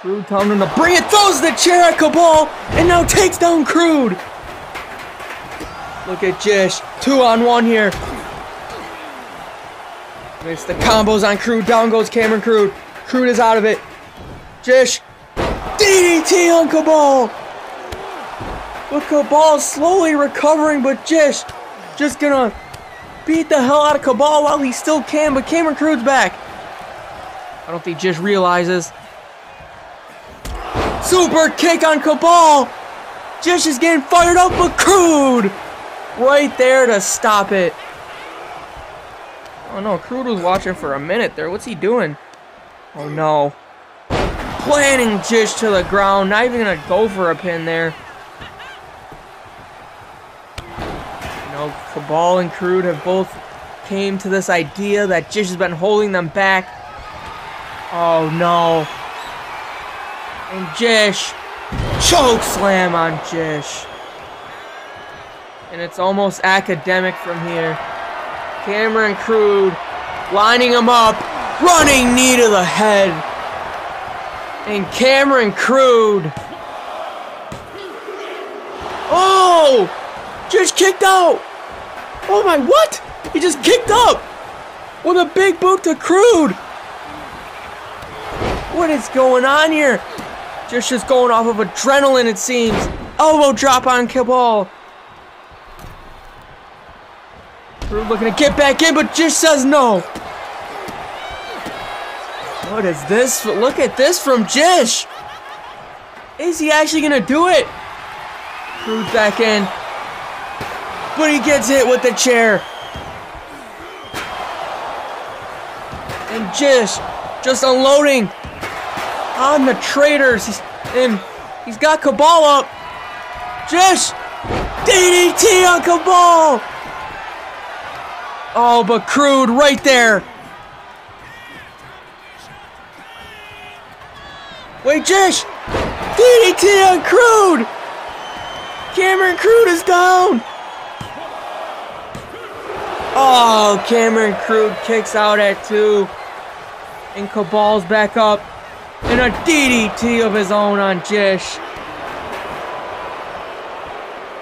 Crude telling him to bring it, throws the chair at Cabal, and now takes down Crude. Look at Jish, two on one here. It's the combos on Crude. Down goes Cameron Crude. Crude is out of it. Jish. DDT on Cabal. But Cabal slowly recovering, but Jish just gonna beat the hell out of Cabal while he still can, but Cameron Crude's back. I don't think Jish realizes. Super kick on Cabal. Jish is getting fired up, but Crude right there to stop it. Oh no, Crude was watching for a minute there. What's he doing? Oh no. Planning Jish to the ground. Not even gonna go for a pin there. You know, Cabal and Crude have both came to this idea that Jish has been holding them back. Oh no. And Jish. Choke slam on Jish. And it's almost academic from here. Cameron Crude lining him up, running knee to the head. And Cameron Crude. Oh! Just kicked out! Oh my, what? He just kicked up! With a big boot to Crude! What is going on here? Just just going off of adrenaline, it seems. Elbow drop on Cabal. We're looking to get back in, but just says no. What is this? Look at this from Jish. Is he actually going to do it? Crude back in. But he gets hit with the chair. And Jish just unloading on the traitors. He's, and he's got Cabal up. Jish! DDT on Cabal! Oh, but Crude right there. Wait, Jish! DDT on Crude! Cameron Crude is down! Oh, Cameron Crude kicks out at two. And Cabal's back up. And a DDT of his own on Jish.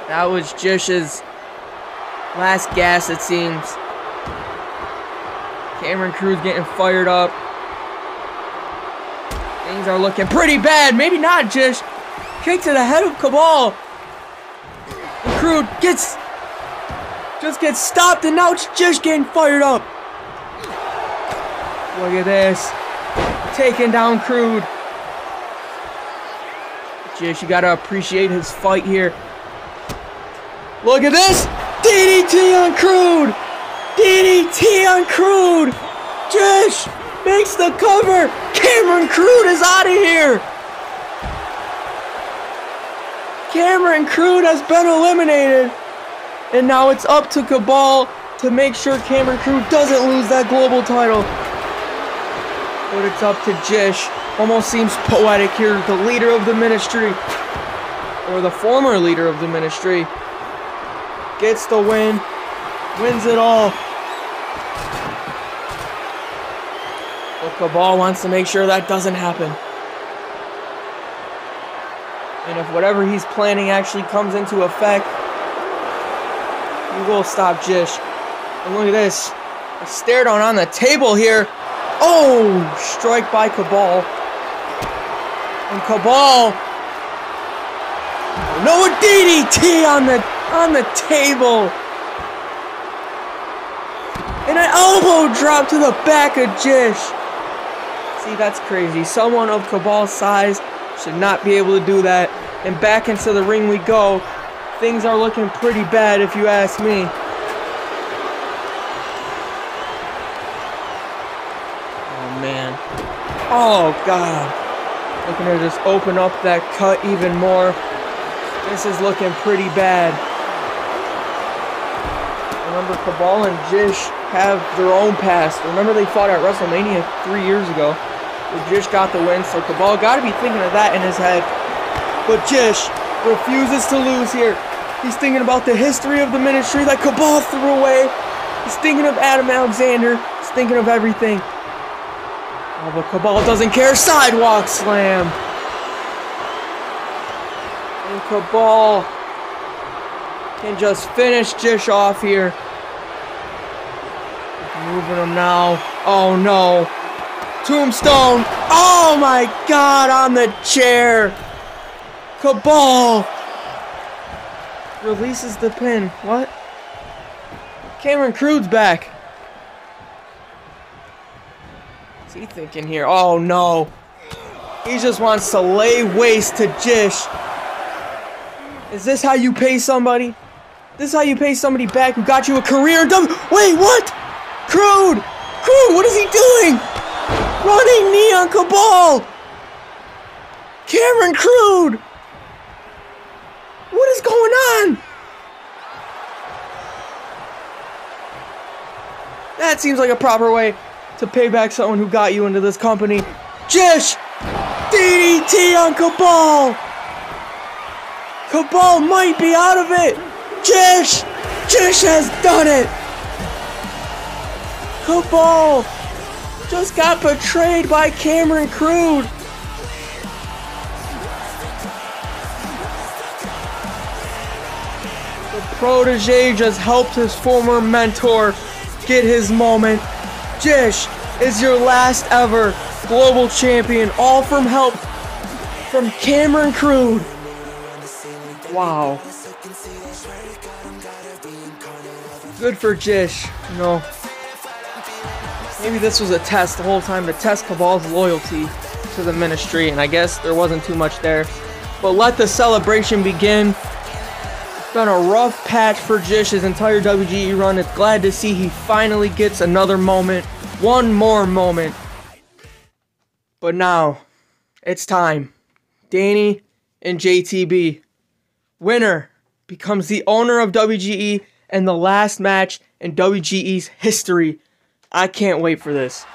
That was Jish's last gas, it seems. Cameron Crude's getting fired up. Things are looking pretty bad. Maybe not, Jish. Kick to the head of Cabal. And Crude gets just gets stopped, and now it's just getting fired up. Look at this. Taking down Crude. Just, you gotta appreciate his fight here. Look at this! DDT on Crude! DDT on Crude! Jish makes the cover! Cameron Crude is out of here! Cameron Crude has been eliminated! And now it's up to Cabal to make sure Cameron Crude doesn't lose that global title. But it's up to Jish. Almost seems poetic here. The leader of the ministry, or the former leader of the ministry, gets the win, wins it all. But Cabal wants to make sure that doesn't happen. And if whatever he's planning actually comes into effect, he will stop Jish. And look at this. A stare down on the table here. Oh, strike by Cabal. And Cabal. No DDT on the on the table. And an elbow drop to the back of Jish. See, that's crazy. Someone of Cabal's size should not be able to do that. And back into the ring we go. Things are looking pretty bad if you ask me. Oh, man. Oh, God. Looking to just open up that cut even more. This is looking pretty bad. Remember, Cabal and Jish have their own past. Remember they fought at WrestleMania three years ago. Jish got the win, so Cabal got to be thinking of that in his head. But Jish refuses to lose here. He's thinking about the history of the ministry that Cabal threw away. He's thinking of Adam Alexander. He's thinking of everything. Oh, but Cabal doesn't care. Sidewalk slam. And Cabal can just finish Jish off here. Moving him now. Oh no. Tombstone. Oh my god, on the chair. Cabal releases the pin. What? Cameron Crude's back. What's he thinking here? Oh no. He just wants to lay waste to Jish. Is this how you pay somebody? This is how you pay somebody back who got you a career Wait, what? Crude! Crude, what is he doing? Running knee on Cabal! Cameron Crude! What is going on? That seems like a proper way to pay back someone who got you into this company. Jish! DDT on Kabal! Cabal might be out of it! Jish! Jish has done it! Cabal just got betrayed by Cameron Crude! The protege just helped his former mentor get his moment. Jish is your last ever global champion, all from help from Cameron Crude. Wow. Good for Jish, you know. Maybe this was a test the whole time to test Cabal's loyalty to the ministry, and I guess there wasn't too much there. But let the celebration begin. It's been a rough patch for Jish his entire WGE run. It's glad to see he finally gets another moment. One more moment. But now, it's time. Danny and JTB. Winner becomes the owner of WGE and the last match in WGE's history. I can't wait for this.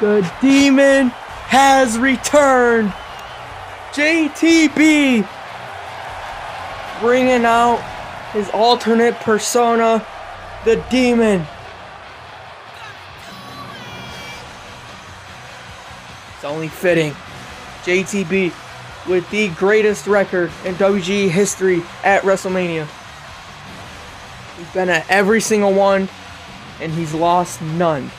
The demon has returned. JTB bringing out his alternate persona, the demon. It's only fitting. JTB with the greatest record in WGE history at WrestleMania. He's been at every single one, and he's lost none.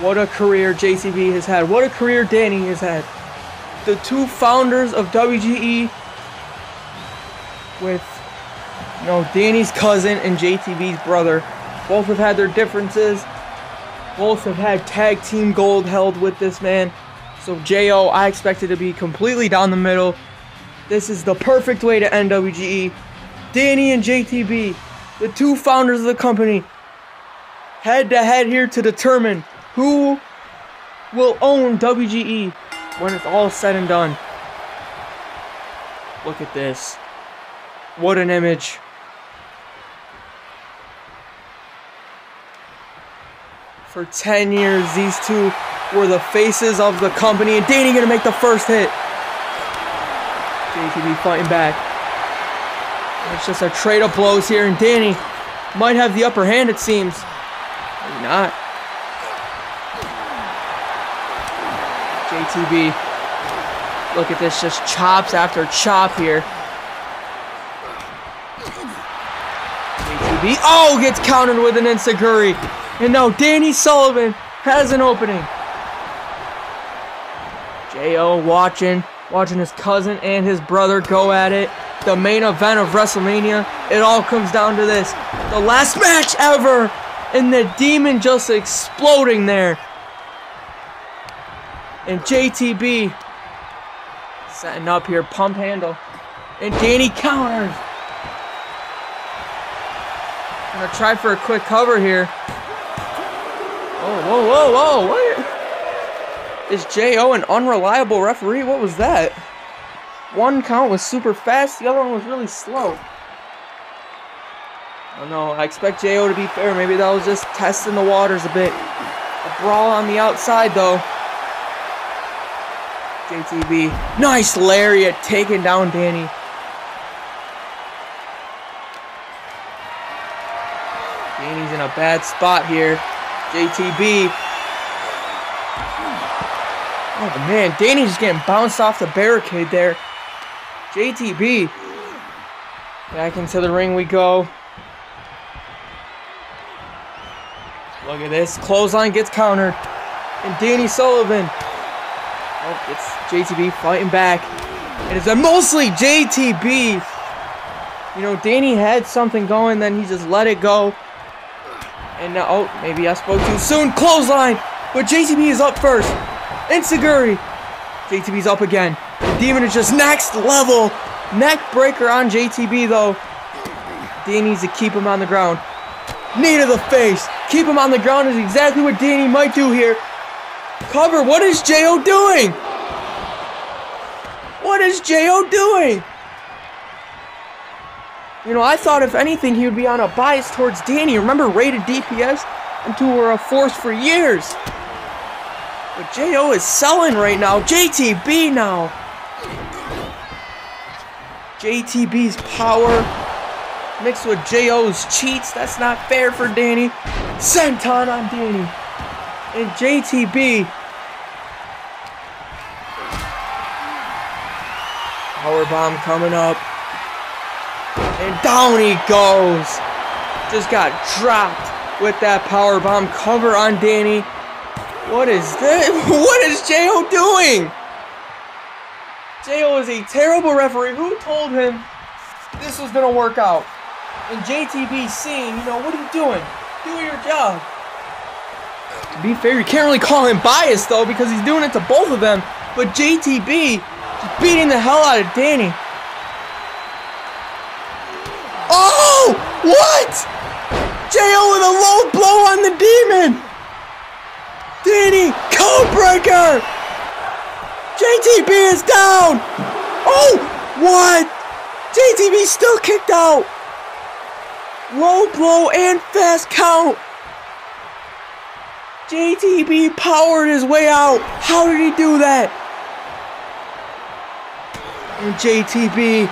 What a career JTB has had. What a career Danny has had. The two founders of WGE with you know Danny's cousin and JTB's brother. Both have had their differences. Both have had tag team gold held with this man. So JO, I expect it to be completely down the middle. This is the perfect way to end WGE. Danny and JTB, the two founders of the company, head to head here to determine who will own WGE when it's all said and done. Look at this. What an image. For 10 years, these two were the faces of the company, and Danny gonna make the first hit. JTB fighting back. It's just a trade of blows here, and Danny might have the upper hand, it seems. Maybe not. JTB. Look at this, just chops after chop here. JTB, oh, gets countered with an Enzuigiri. And now Danny Sullivan has an opening. J.O. watching, watching his cousin and his brother go at it. The main event of WrestleMania. It all comes down to this. The last match ever. And the demon just exploding there and JTB setting up here, pump handle, and Danny counters. Gonna try for a quick cover here. Oh, whoa, whoa, whoa, what? Is J.O. an unreliable referee? What was that? One count was super fast, the other one was really slow. Oh no, I expect J.O. to be fair. Maybe that was just testing the waters a bit. A brawl on the outside though. JTB. Nice lariat taking down Danny. Danny's in a bad spot here. JTB. Oh man, Danny's getting bounced off the barricade there. JTB. Back into the ring we go. Look at this. Clothesline gets countered. And Danny Sullivan Oh, it's JTB fighting back. And it's mostly JTB. You know, Danny had something going, then he just let it go. And now, oh, maybe I spoke too soon. Clothesline! But JTB is up first. Enzuigiri. JTB's up again. The Demon is just next level. Neck breaker on JTB, though. Danny needs to keep him on the ground. Knee to the face. Keep him on the ground is exactly what Danny might do here. Cover, what is J.O. doing? What is J.O. doing? You know, I thought if anything he would be on a bias towards Danny. Remember rated DPS? And two were a force for years. But J.O. is selling right now. JTB now. JTB's power mixed with J.O.'s cheats. That's not fair for Danny. Senton on Danny and JTB. Power bomb coming up. And down he goes. Just got dropped with that power bomb cover on Danny. What is this? *laughs* What is Jo doing? Jo is a terrible referee. Who told him this was gonna work out? And JTB seeing, you know, what are you doing? Do your job. To be fair, you can't really call him biased though because he's doing it to both of them. But JTB beating the hell out of Danny. Oh! What? Jo with a low blow on the demon. Danny, code breaker. JTB is down. Oh, what? JTB still kicked out. Low blow and fast count. JTB powered his way out. How did he do that? And JTB.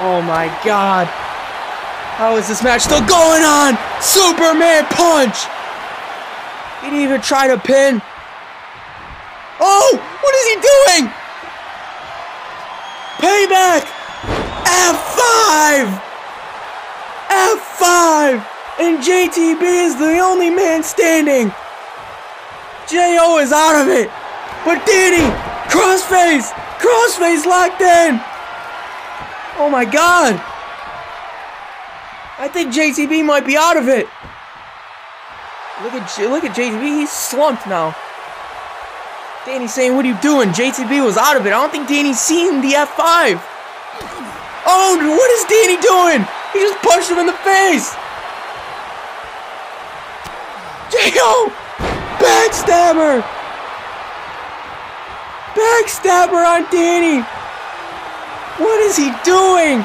Oh my god. How is this match still going on? Superman punch! He didn't even try to pin. Oh! What is he doing? Payback! F5! F5! And JTB is the only man standing. JO is out of it. But Danny, crossface! Crossface locked in! Oh my god! I think JTB might be out of it. Look at look at JTB, he's slumped now. Danny's saying, what are you doing? JTB was out of it. I don't think Danny's seen the F5. Oh, what is Danny doing? He just punched him in the face. J.O. Backstabber. Backstabber on Danny. What is he doing?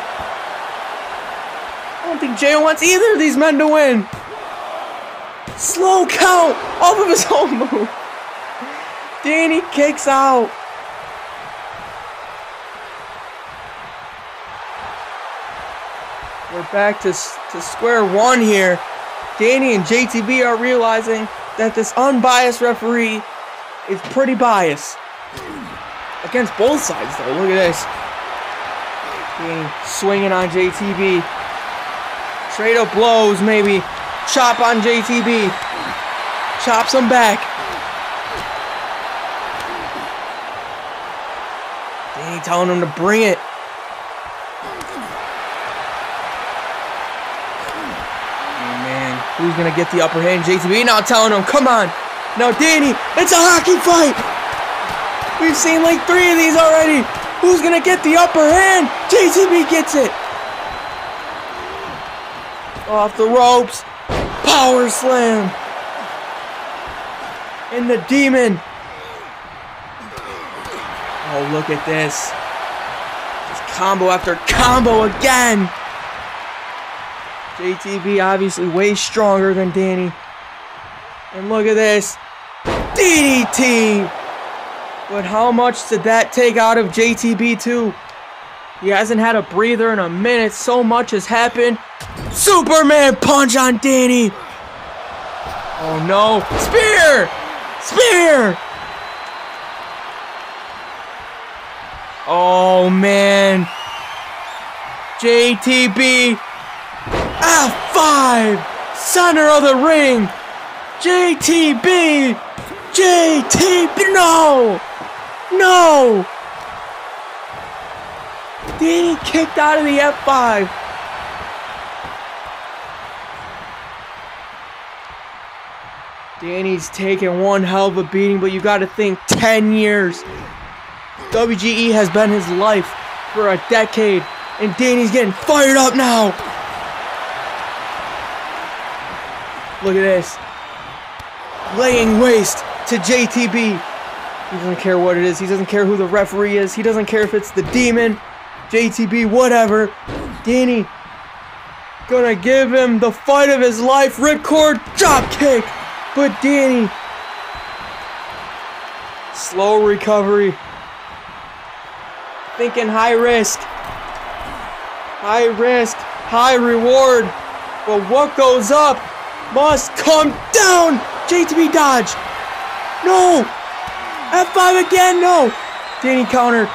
I don't think J.O. wants either of these men to win. Slow count off of his *laughs* home move. Danny kicks out. We're back to, to square one here. Danny and JTB are realizing that this unbiased referee is pretty biased. Against both sides, though. Look at this. Danny swinging on JTB. Straight up blows, maybe. Chop on JTB. Chops him back. Danny telling him to bring it. Oh who's gonna get the upper hand? JTB now telling him, come on. Now Danny, it's a hockey fight. We've seen like three of these already. Who's gonna get the upper hand? JTB gets it. Off the ropes. Power slam. And the demon. Oh, look at this. Combo after combo again. JTB obviously way stronger than Danny. And look at this. DDT. But how much did that take out of JTB too? He hasn't had a breather in a minute. So much has happened. Superman punch on Danny. Oh no. Spear! Spear! Oh man. JTB. F5. Center of the ring. JTB. JTB. No. No. Danny kicked out of the F5. Danny's taking one hell of a beating, but you got to think 10 years. WGE has been his life for a decade, and Danny's getting fired up now. Look at this. Laying waste to JTB. He doesn't care what it is. He doesn't care who the referee is. He doesn't care if it's the demon, JTB, whatever. Danny gonna give him the fight of his life. Ripcord drop kick. But Danny, slow recovery. Thinking high risk. High risk, high reward. But what goes up must come down. JTB dodge. No. F5 again. No. Danny countered.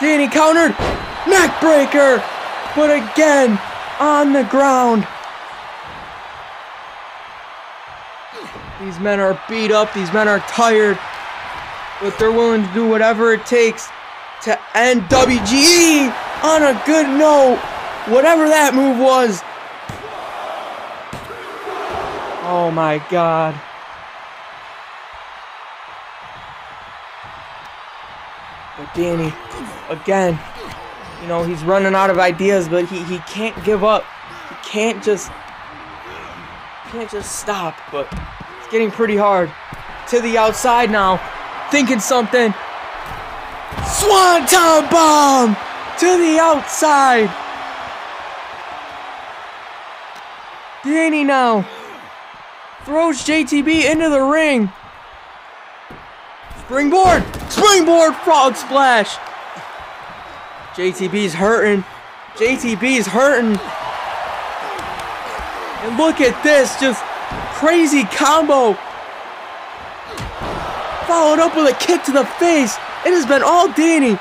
Danny countered. Neckbreaker. But again, on the ground. These men are beat up. These men are tired. But they're willing to do whatever it takes to end WGE on a good note. Whatever that move was. Oh my god. But Danny, again, you know, he's running out of ideas, but he, he can't give up. He can't just can't just stop, but it's getting pretty hard. To the outside now. Thinking something. Swanton bomb! To the outside. Danny now throws JTB into the ring. Springboard! Springboard frog splash! JTB's hurting. JTB's hurting. And look at this, just crazy combo. Followed up with a kick to the face. It has been all Danny.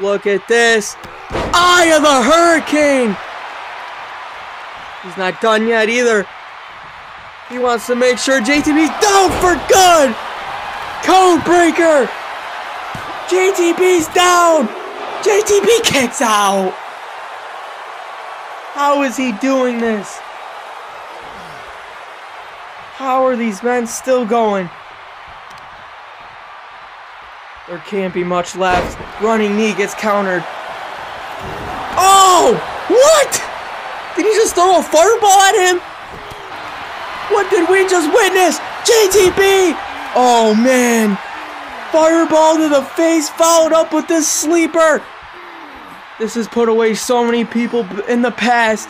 Look at this. Eye of the Hurricane. He's not done yet either. He wants to make sure JTB's down for good. Code breaker. JTB's down. JTB kicks out. How is he doing this? How are these men still going? There can't be much left. Running knee gets countered. Oh! What? Did he just throw a fireball at him? What did we just witness? JTB! Oh man! Fireball to the face, followed up with this sleeper. This has put away so many people in the past,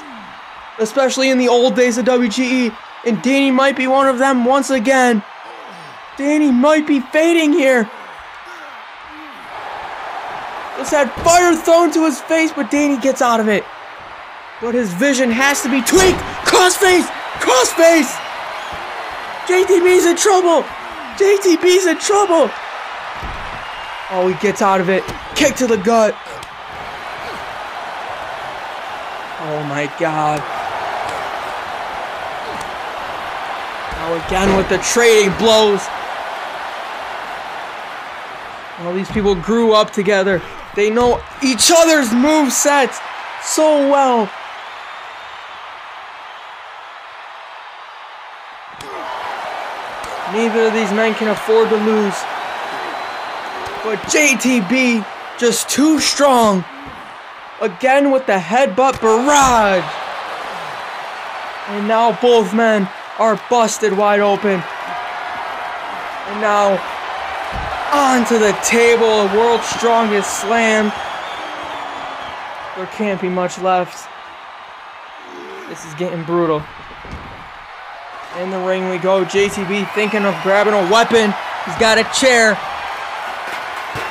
especially in the old days of WGE, and Danny might be one of them once again. Danny might be fading here. Just had fire thrown to his face, but Danny gets out of it. But his vision has to be tweaked. Crossface! Crossface! JTB's in trouble! JTB's in trouble! Oh, he gets out of it. Kick to the gut. Oh my god. Now again with the trading blows. All these people grew up together. They know each other's move sets so well. Neither of these men can afford to lose. But JTB just too strong. Again with the headbutt barrage. And now both men are busted wide open. And now onto the table, world's strongest slam. There can't be much left. This is getting brutal. In the ring we go. JTB thinking of grabbing a weapon. He's got a chair.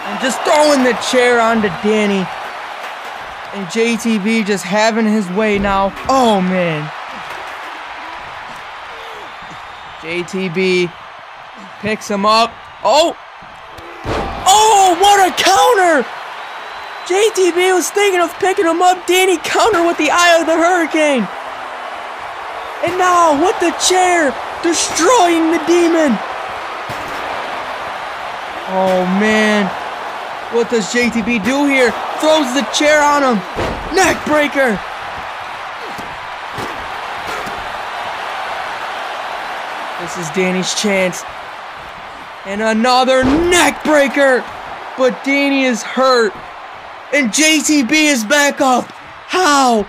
And just throwing the chair onto Danny. And JTB just having his way now. Oh, man. JTB picks him up. Oh! Oh, what a counter! JTB was thinking of picking him up. Danny counter with the Eye of the Hurricane. And now, with the chair, destroying the demon. Oh, man. What does JTB do here? Throws the chair on him. Neck breaker. This is Danny's chance. And another neck breaker. But Danny is hurt. And JTB is back up. How?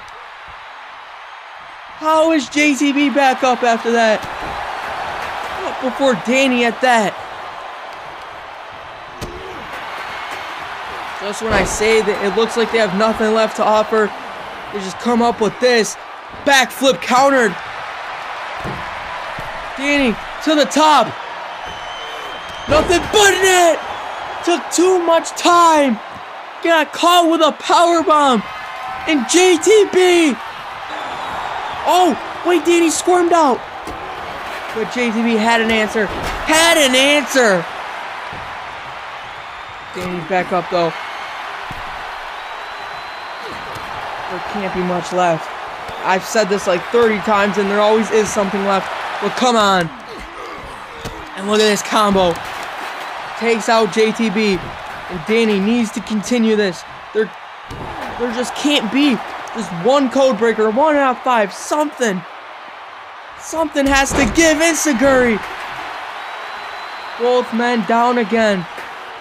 How is JTB back up after that? Before Danny at that. Just when I say that it looks like they have nothing left to offer, they just come up with this. Backflip countered. Danny to the top. Nothing but net. Took too much time. Got caught with a power bomb. And JTB. Oh, wait, Danny squirmed out. But JTB had an answer. Had an answer. Danny's back up though. There can't be much left. I've said this like 30 times and there always is something left. But come on. And look at this combo. Takes out JTB. And Danny needs to continue this. There, there just can't be just one code breaker, one out of five, something. Something has to give Enzuigiri. Both men down again.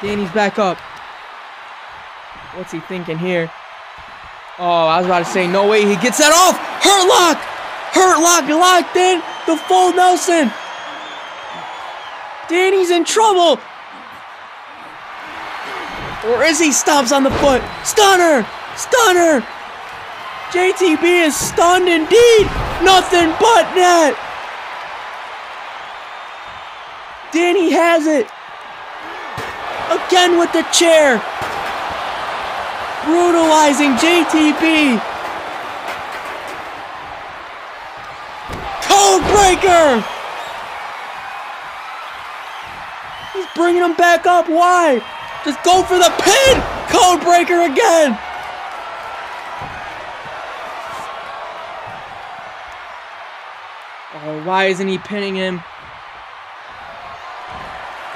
Danny's back up. What's he thinking here? Oh, I was about to say, no way he gets that off. Hurt lock. Hurt lock locked in. The full Nelson. Danny's in trouble. Or is he stomps on the foot? Stunner! Stunner! JTB is stunned indeed. Nothing but net. Danny has it. Again with the chair. Brutalizing JTB. Code breaker. He's bringing him back up. Why? Just go for the pin. Code breaker again. Oh, why isn't he pinning him?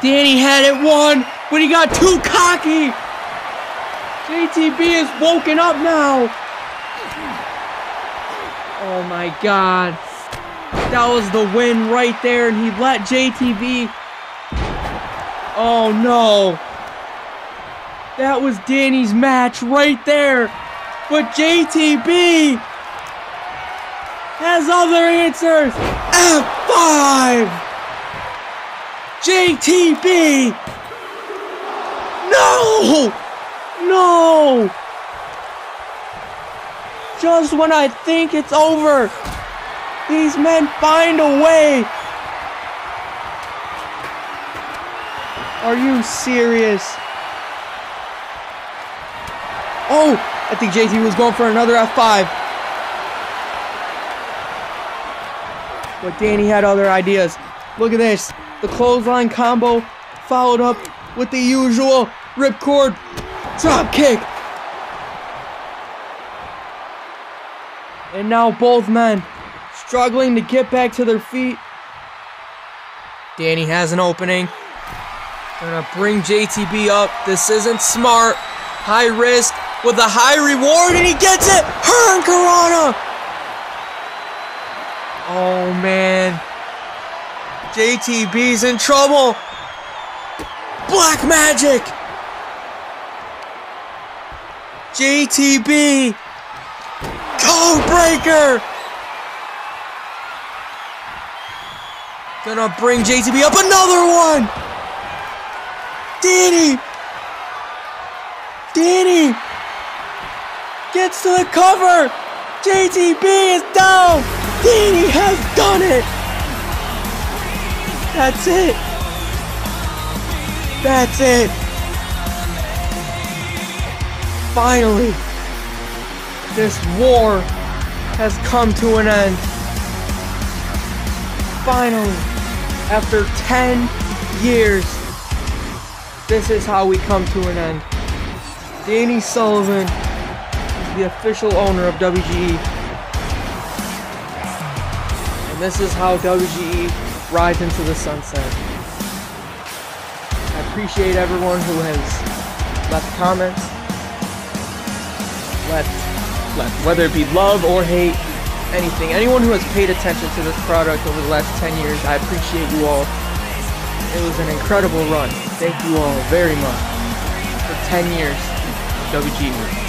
Danny had it won, but he got too cocky. JTB is woken up now. Oh my god. That was the win right there, and he let JTB. Oh no. That was Danny's match right there. But JTB has other answers. F5. JTB. No. No. Just when I think it's over, these men find a way. Are you serious? Oh, I think JT was going for another F5. But Danny had other ideas. Look at this. The clothesline combo followed up with the usual ripcord drop kick. And now both men struggling to get back to their feet. Danny has an opening. Gonna bring JTB up. This isn't smart. High risk with a high reward, and he gets it. Hurricanrana. Oh man. JTB's in trouble. Black magic. JTB. Code breaker. Gonna bring JTB up another one. Danny. Danny. Gets to the cover. JTB is down. Danny has done it. That's it. That's it. Finally, this war has come to an end. Finally, after 10 years, this is how we come to an end. Danny Sullivan is the official owner of WGE. And this is how WGE rides into the sunset. I appreciate everyone who has left comments, left, left, whether it be love or hate, anything. Anyone who has paid attention to this product over the last 10 years, I appreciate you all. It was an incredible run. Thank you all very much for 10 years WGE.